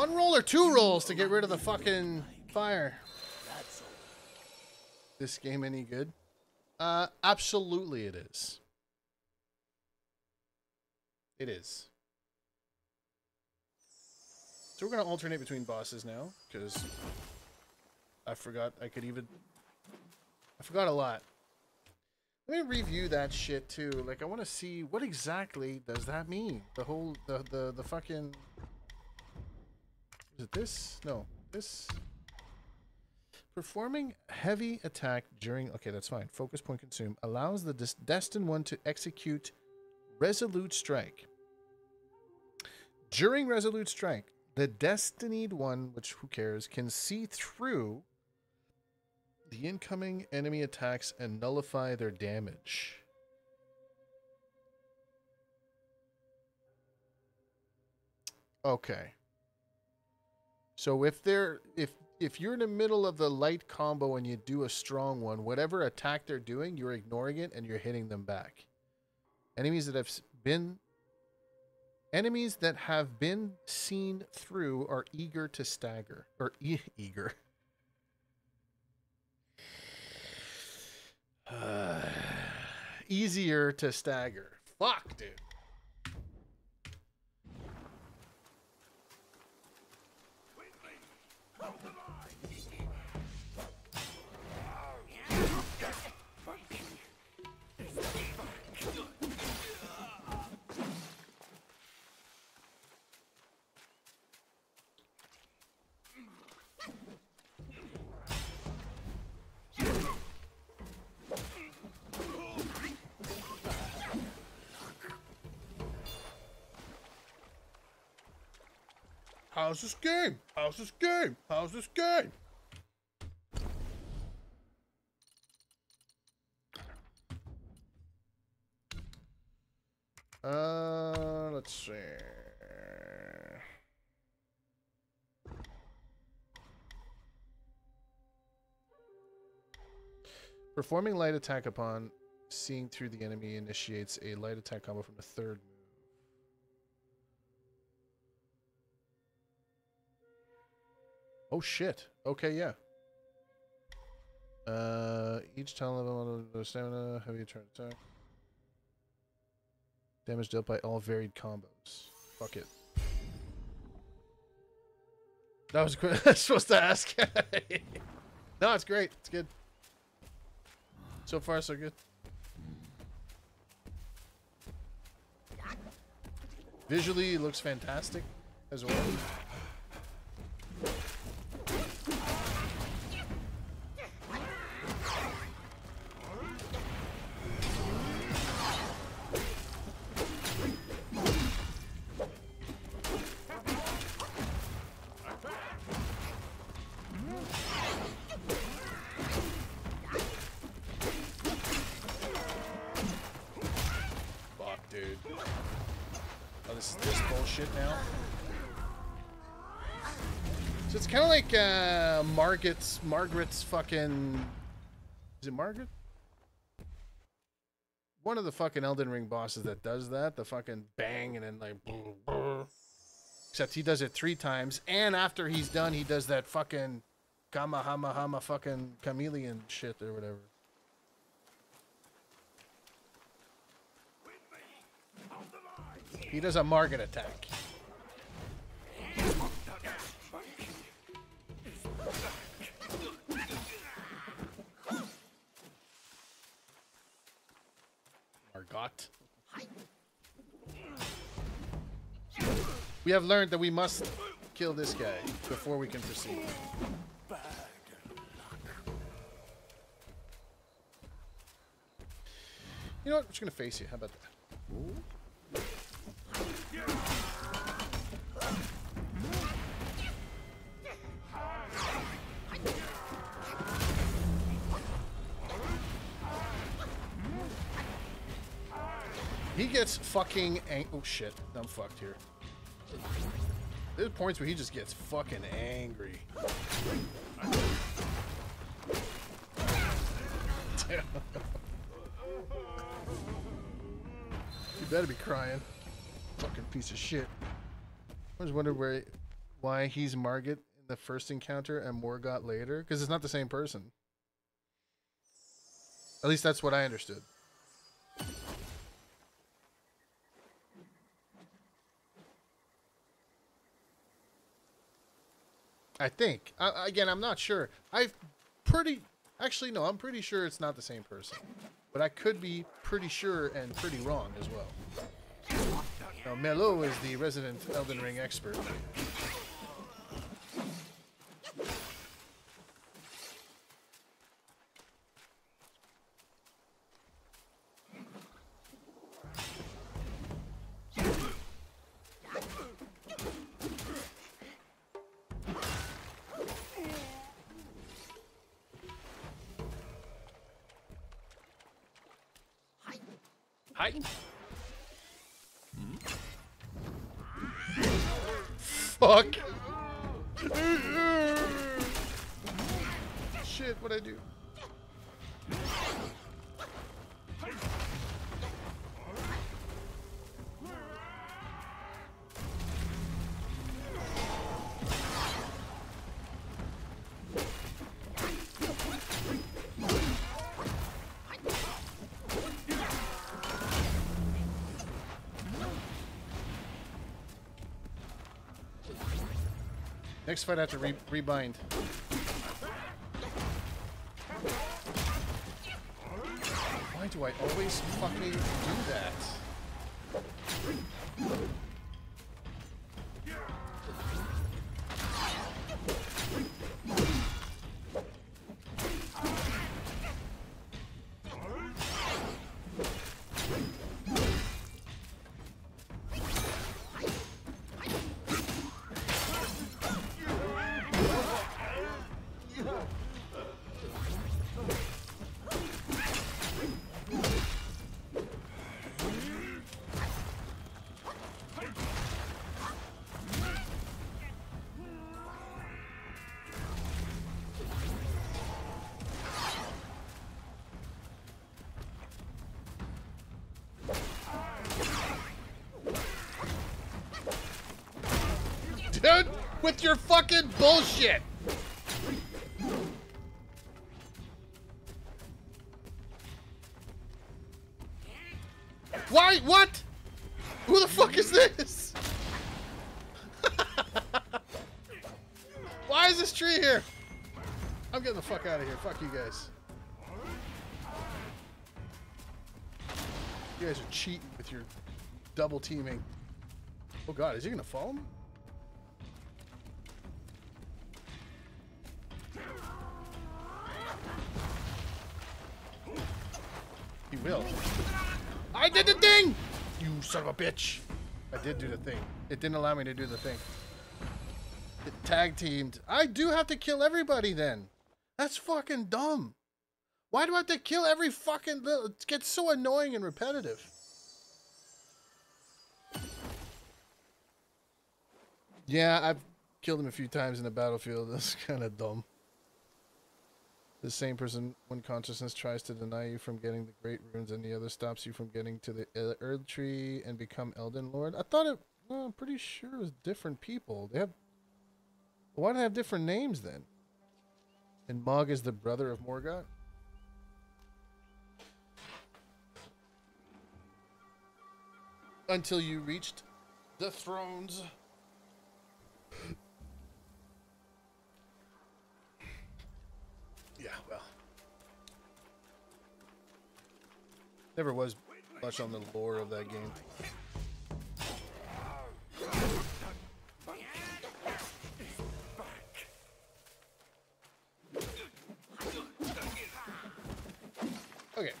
One roll or two rolls to get rid of the fucking fire? This game any good? Uh, absolutely it is. It is. So we're gonna alternate between bosses now, because I forgot I could even. I forgot a lot. Let me review that shit too. Like, I want to see what exactly does that mean. The whole, the the the fucking. Is it this? No, this. Performing heavy attack during. Okay, that's fine. Focus point consume allows the des- destined one to execute resolute strike. During resolute strike, the destined one, which who cares, can see through the incoming enemy attacks and nullify their damage. Okay. So if they're if if you're in the middle of the light combo and you do a strong one, whatever attack they're doing, you're ignoring it and you're hitting them back. Enemies that have been enemies that have been seen through are eager to stagger or <laughs> e- eager. <sighs> easier to stagger. Fuck, dude. How's this game? How's this game? How's this game? Uh, let's see. Performing light attack upon seeing through the enemy initiates a light attack combo from the third Oh shit. Okay, yeah. Uh, each talent level of stamina, heavy turn attack. Damage dealt by all varied combos. Fuck it. That was. <laughs> I was supposed to ask. <laughs> no, it's great. It's good. So far, so good. Visually, it looks fantastic as well. Bullshit now. So it's kind of like uh, Margit's Margit's fucking. Is it Margit? One of the fucking Elden Ring bosses that does that, the fucking bang and then like. brr, brr. Except he does it three times, and after he's done, he does that fucking Kamehameha fucking chameleon shit or whatever. He does a Margit attack. Margot. We have learned that we must kill this guy before we can proceed. You know what? I'm just gonna face you. How about that? He gets fucking oh shit, I'm fucked here. There's points where he just gets fucking angry. <laughs> you better be crying. Fucking piece of shit. I was wondering where, why he's Margit in the first encounter and Morgott later, because it's not the same person. At least that's what I understood. I think. Uh, again, I'm not sure. I've pretty. Actually, no, I'm pretty sure it's not the same person. But I could be pretty sure and pretty wrong as well. Now, Melo is the resident Elden Ring expert. Next fight I have to re rebind. Why do I always fucking do that? With your fucking bullshit. Why? What? Who the fuck is this? <laughs> Why is this tree here? I'm getting the fuck out of here. Fuck you guys. You guys are cheating with your double teaming. Oh god, is he gonna follow? Son of a bitch! I did do the thing. It didn't allow me to do the thing. It tag teamed. I do have to kill everybody then. That's fucking dumb. Why do I have to kill every fucking little... It gets so annoying and repetitive. Yeah, I've killed him a few times in the battlefield. <laughs> That's kind of dumb. The same person, when consciousness tries to deny you from getting the great runes, and the other stops you from getting to the El- Earth Tree and become Elden Lord. I thought it. Well, I'm pretty sure it was different people. They have. Why do they have different names then? And Mohg is the brother of Morgott. Until you reached the thrones. Never was much on the lore of that game. Okay.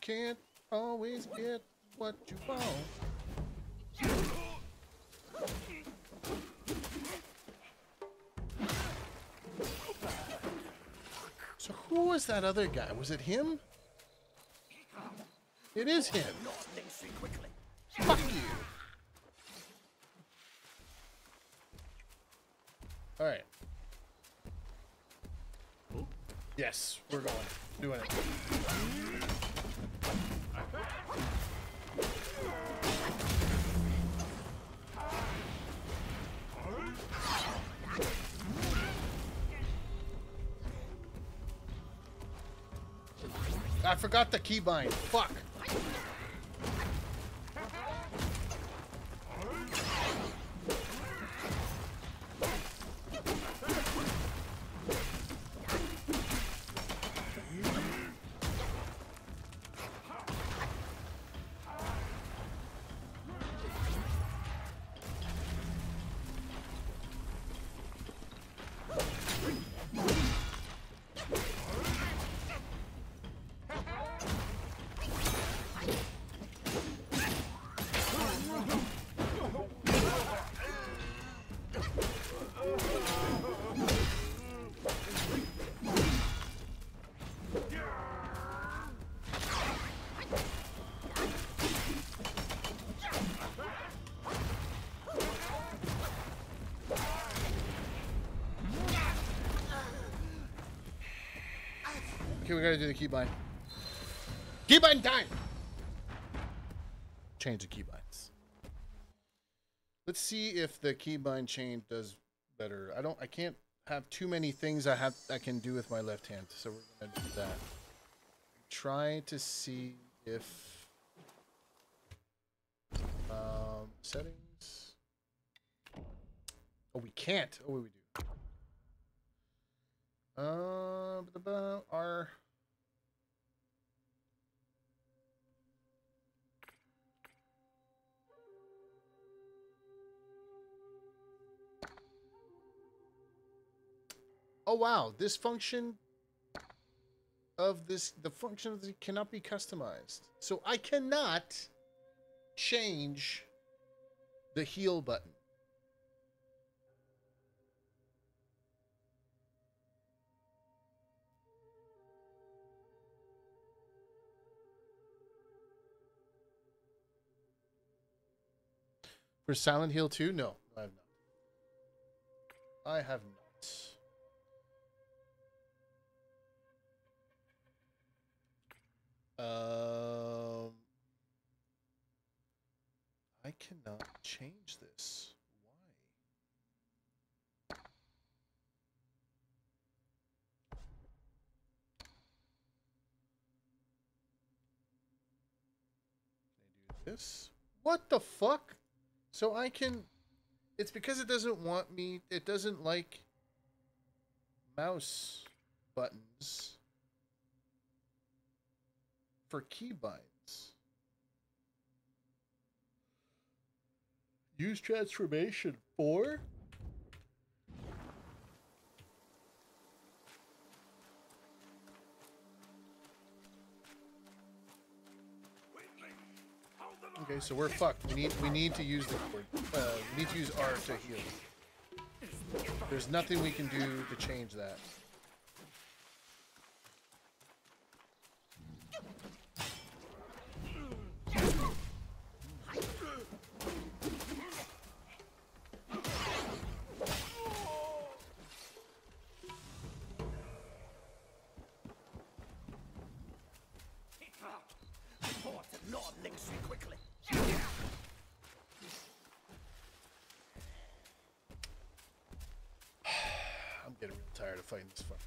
Can't always get what you want. Who was that other guy? Was it him? It is him. Fuck you. All right. Yes, we're going. Doing it. I forgot the keybind. Fuck. Okay, we gotta do the keybind. Keybind time! Change the keybinds. Let's see if the keybind chain does better. I don't I can't have too many things I have I can do with my left hand, so we're gonna do that. Try to see if um settings. Oh we can't. Oh we do. Uh, our Oh wow, this function of this the function of the cannot be customized. So I cannot change the heal button. For Silent Hill 2? No, I have not. I have not. Um, I cannot change this. Why? Can I do this? What the fuck? So I can. It's because it doesn't want me. It doesn't like mouse buttons for keybinds. Use transformation for Okay, so we're fucked. We need we need to use the uh, we need to use R to heal. There's nothing we can do to change that. Tired of fighting this fuck.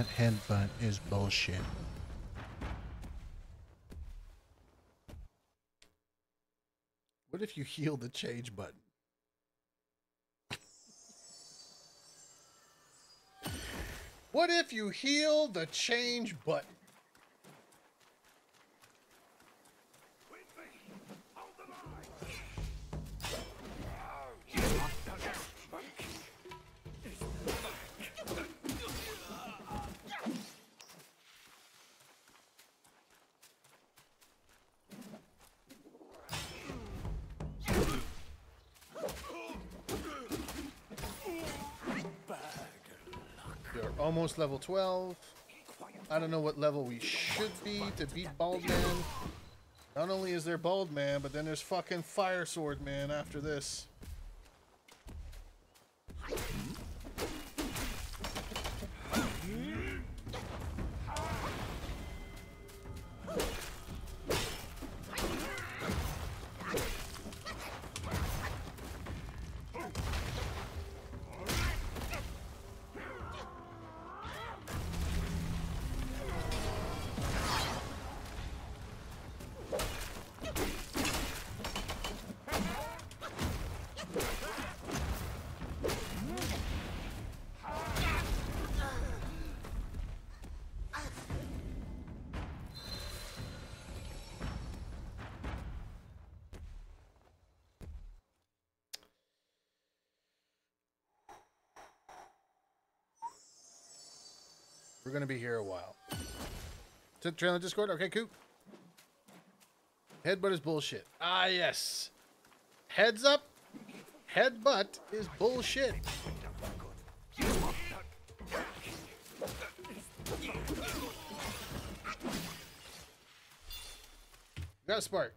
That headbutt is bullshit. What if you heal the change button? What if you heal the change button? Almost level 12. I don't know what level we should be to beat Bald Man. Not only is there Bald Man, but then there's fucking Fire Sword Man after this. Be here a while. To trail in Discord? Okay, cool. Headbutt is bullshit. Ah, yes. Heads up. Headbutt is bullshit. Got a spark.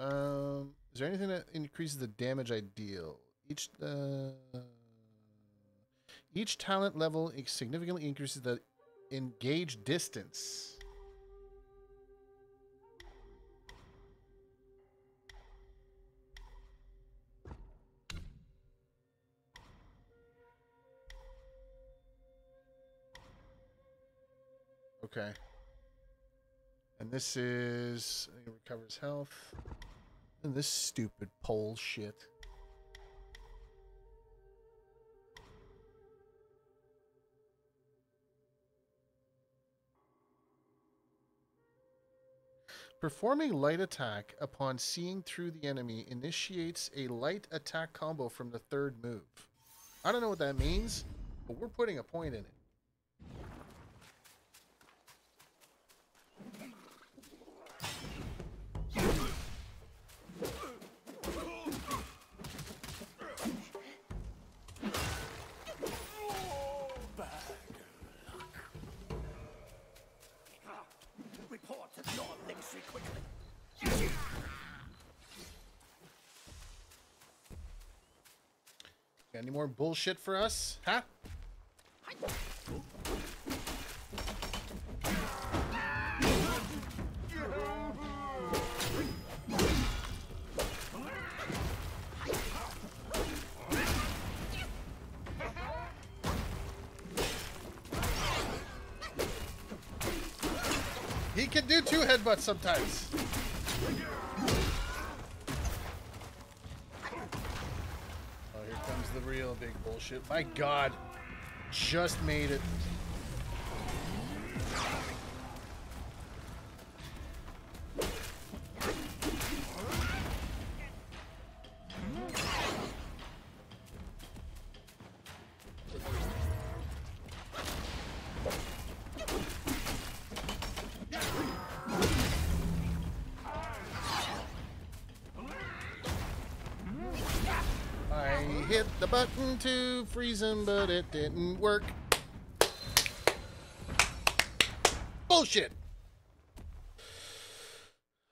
Um, is there anything that increases the damage I deal? Each uh, each talent level significantly increases the engage distance. Okay. And this is it recovers health. And this stupid pole shit. Performing light attack upon seeing through the enemy initiates a light attack combo from the third move. I don't know what that means, but we're putting a point in it. Any more bullshit for us? Huh? He can do two headbutts sometimes. Oh, here comes the real big bullshit. My god. Just made it. Freeze him, but it didn't work. Bullshit!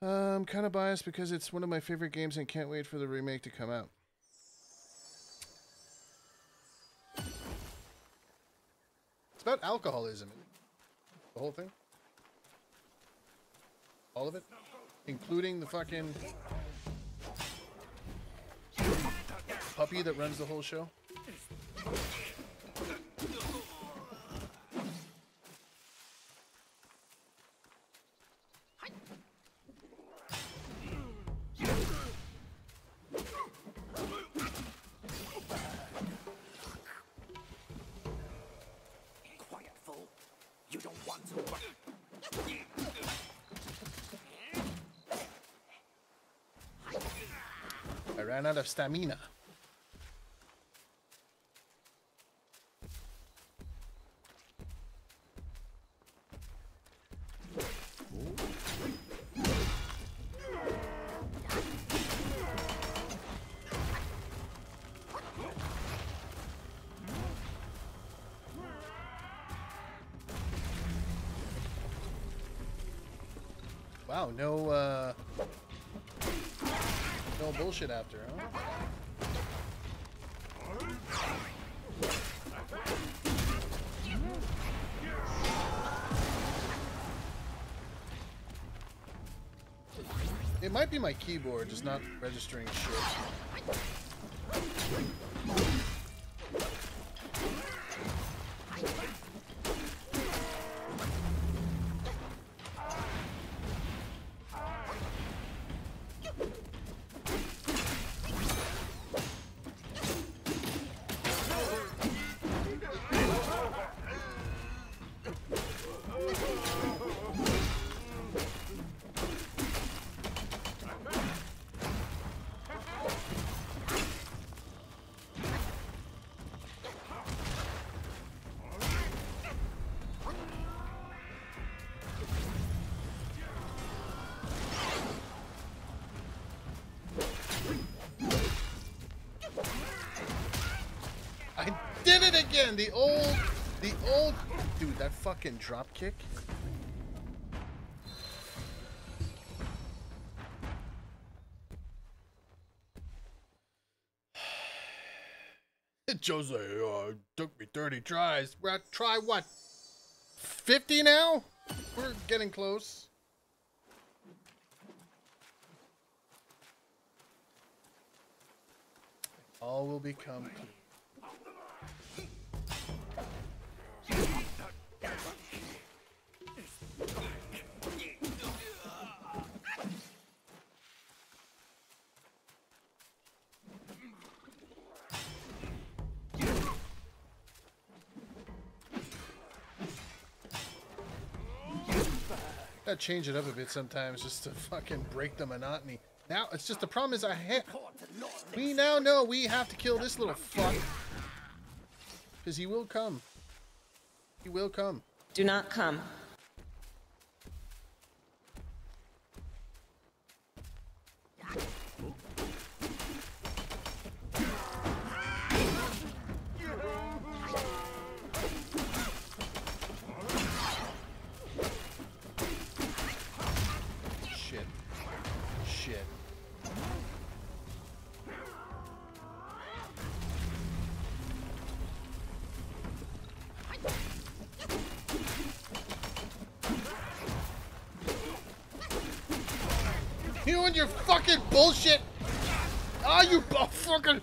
I'm kind of biased because it's one of my favorite games and can't wait for the remake to come out. It's about alcoholism. The whole thing? All of it? Including the fucking puppy that runs the whole show? Of stamina. Wow, no uh bullshit after, huh? It might be my keyboard just not registering shit. The old, the old, dude, that fucking drop kick. <sighs> It Jose, uh, took me 30 tries. Well, try what? 50 now? We're getting close. All will become clear. Change it up a bit sometimes just to fucking break the monotony. Now, it's just the problem is I have... We now know we have to kill this little fuck. Because he will come. He will come. Do not come. You and your fucking bullshit! Ah, you fucking.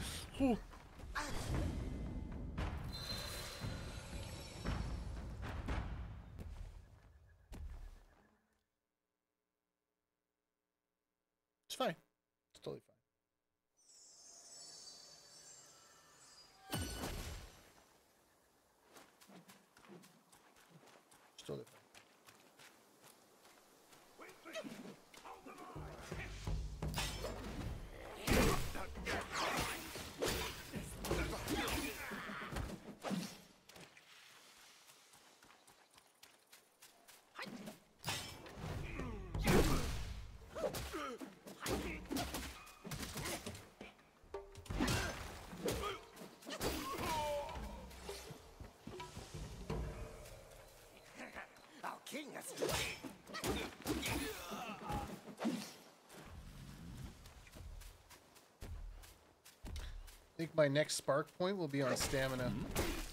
My next spark point will be on stamina. Mm-hmm.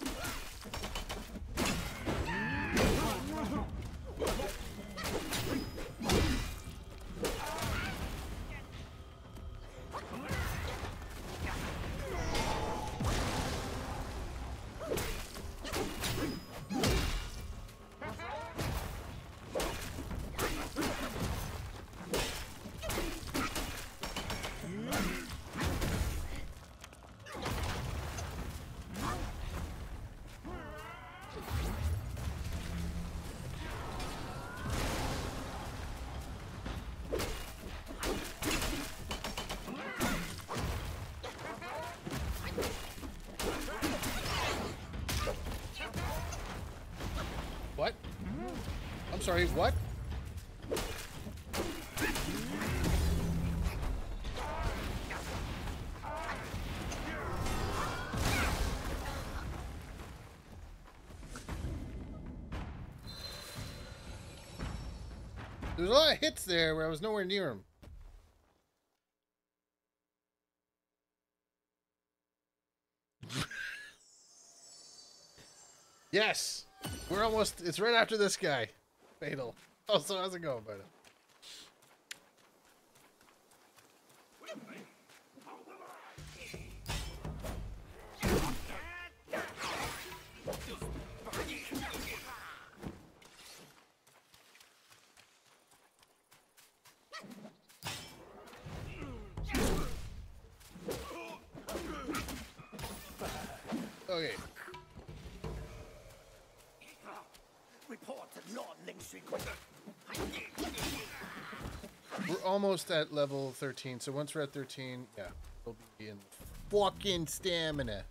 Sorry, what? There's a lot of hits there where I was nowhere near him. <laughs> yes! We're almost, it's right after this guy. Fatal. <laughs> Oh, so how's it going, buddy? Almost at level 13, so once we're at 13, yeah, we'll be in fucking stamina.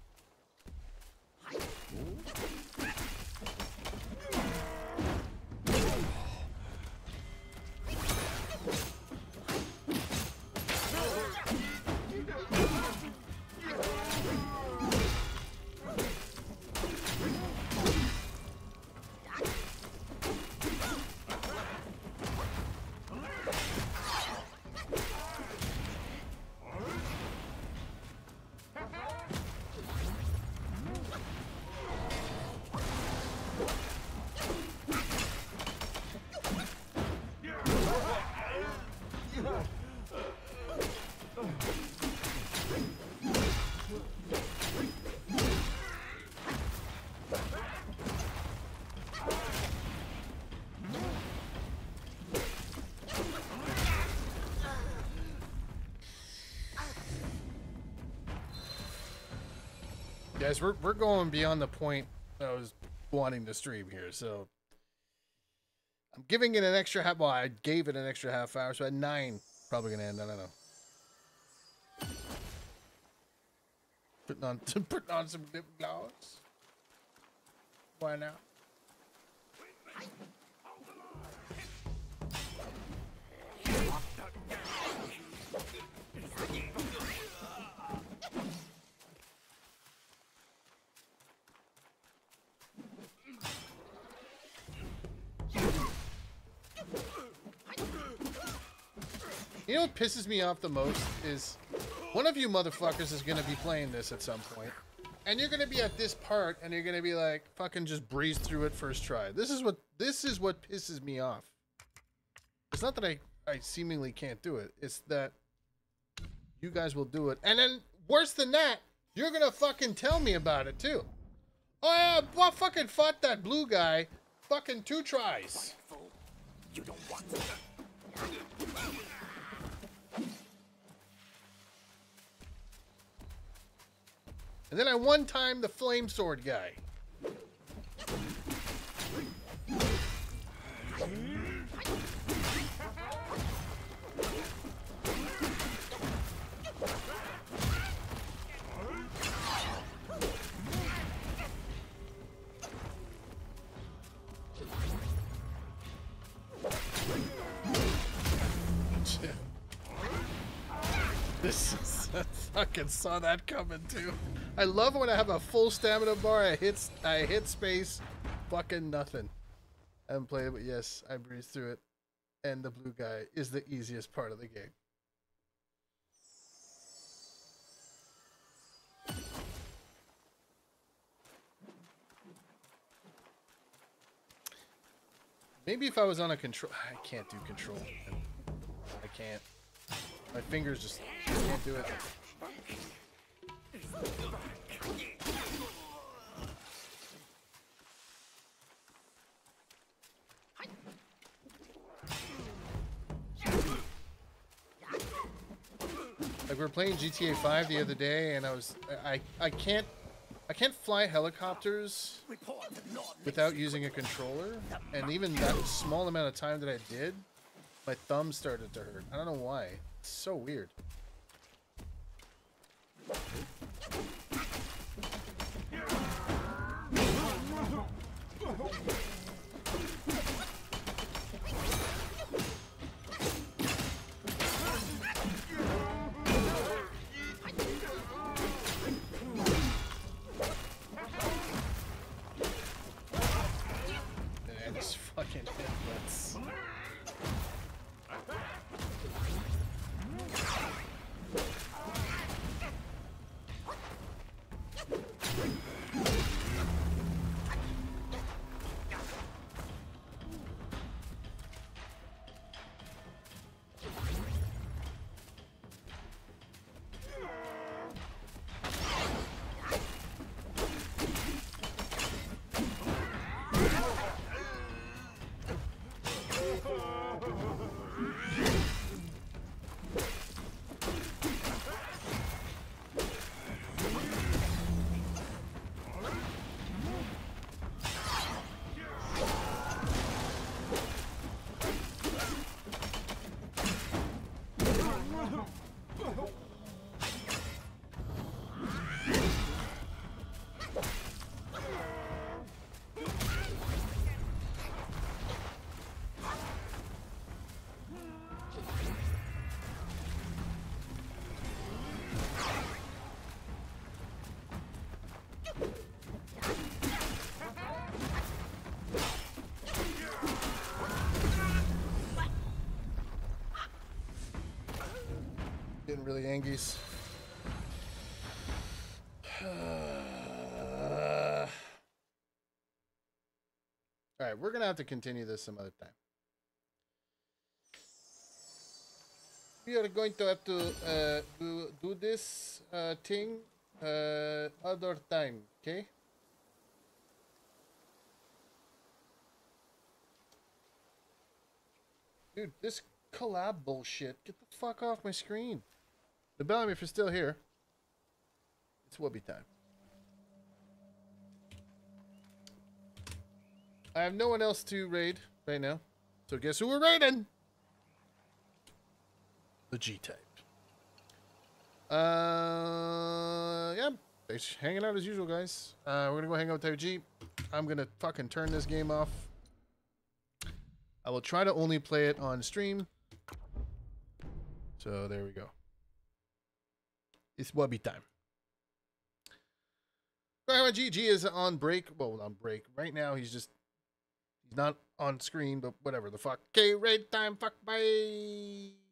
Guys, we're, we're going beyond the point I was wanting to stream here, so I'm giving it an extra half. Well, I gave it an extra half hour, so at nine, probably gonna end. I don't know. Putting on, <laughs> putting on some lip gloss. Why not? You know what pisses me off the most is one of you motherfuckers is gonna be playing this at some point, and you're gonna be at this part, and you're gonna be like, fucking just breeze through it first try. This is what this is what pisses me off. It's not that I I seemingly can't do it. It's that you guys will do it, and then worse than that, you're gonna fucking tell me about it too. Oh yeah, well, fucking fought that blue guy, fucking two tries. You don't want And then I one time the flame sword guy. <laughs> This is, <laughs> I fucking saw that coming too. I love when I have a full stamina bar. I hit I hit space, fucking nothing. I played it, but yes, I breezed through it. And the blue guy is the easiest part of the game. Maybe if I was on a control, <sighs> I can't do control. I can't. My fingers just can't do it. Like we were playing GTA 5 the other day, and I was I I can't I can't fly helicopters without using a controller, and even that small amount of time that I did, my thumb started to hurt. I don't know why. It's so weird. Getting really angies. <sighs> All right, we're gonna have to continue this some other time. We are going to have to uh, do, do this uh, thing uh, other time, okay? Dude, this collab bullshit. Get the fuck off my screen. The Bellamy, if you're still here, it's Wubby time. I have no one else to raid right now. So guess who we're raiding? The G type. Uh, yeah, thanks hanging out as usual, guys. Uh, we're gonna go hang out with Type G. I'm gonna fucking turn this game off. I will try to only play it on stream. So there we go. It's Wubby time. GG is on break. Well, on break. Right now, he's just. He's not on screen, but whatever the fuck. Okay, raid time. Fuck, bye.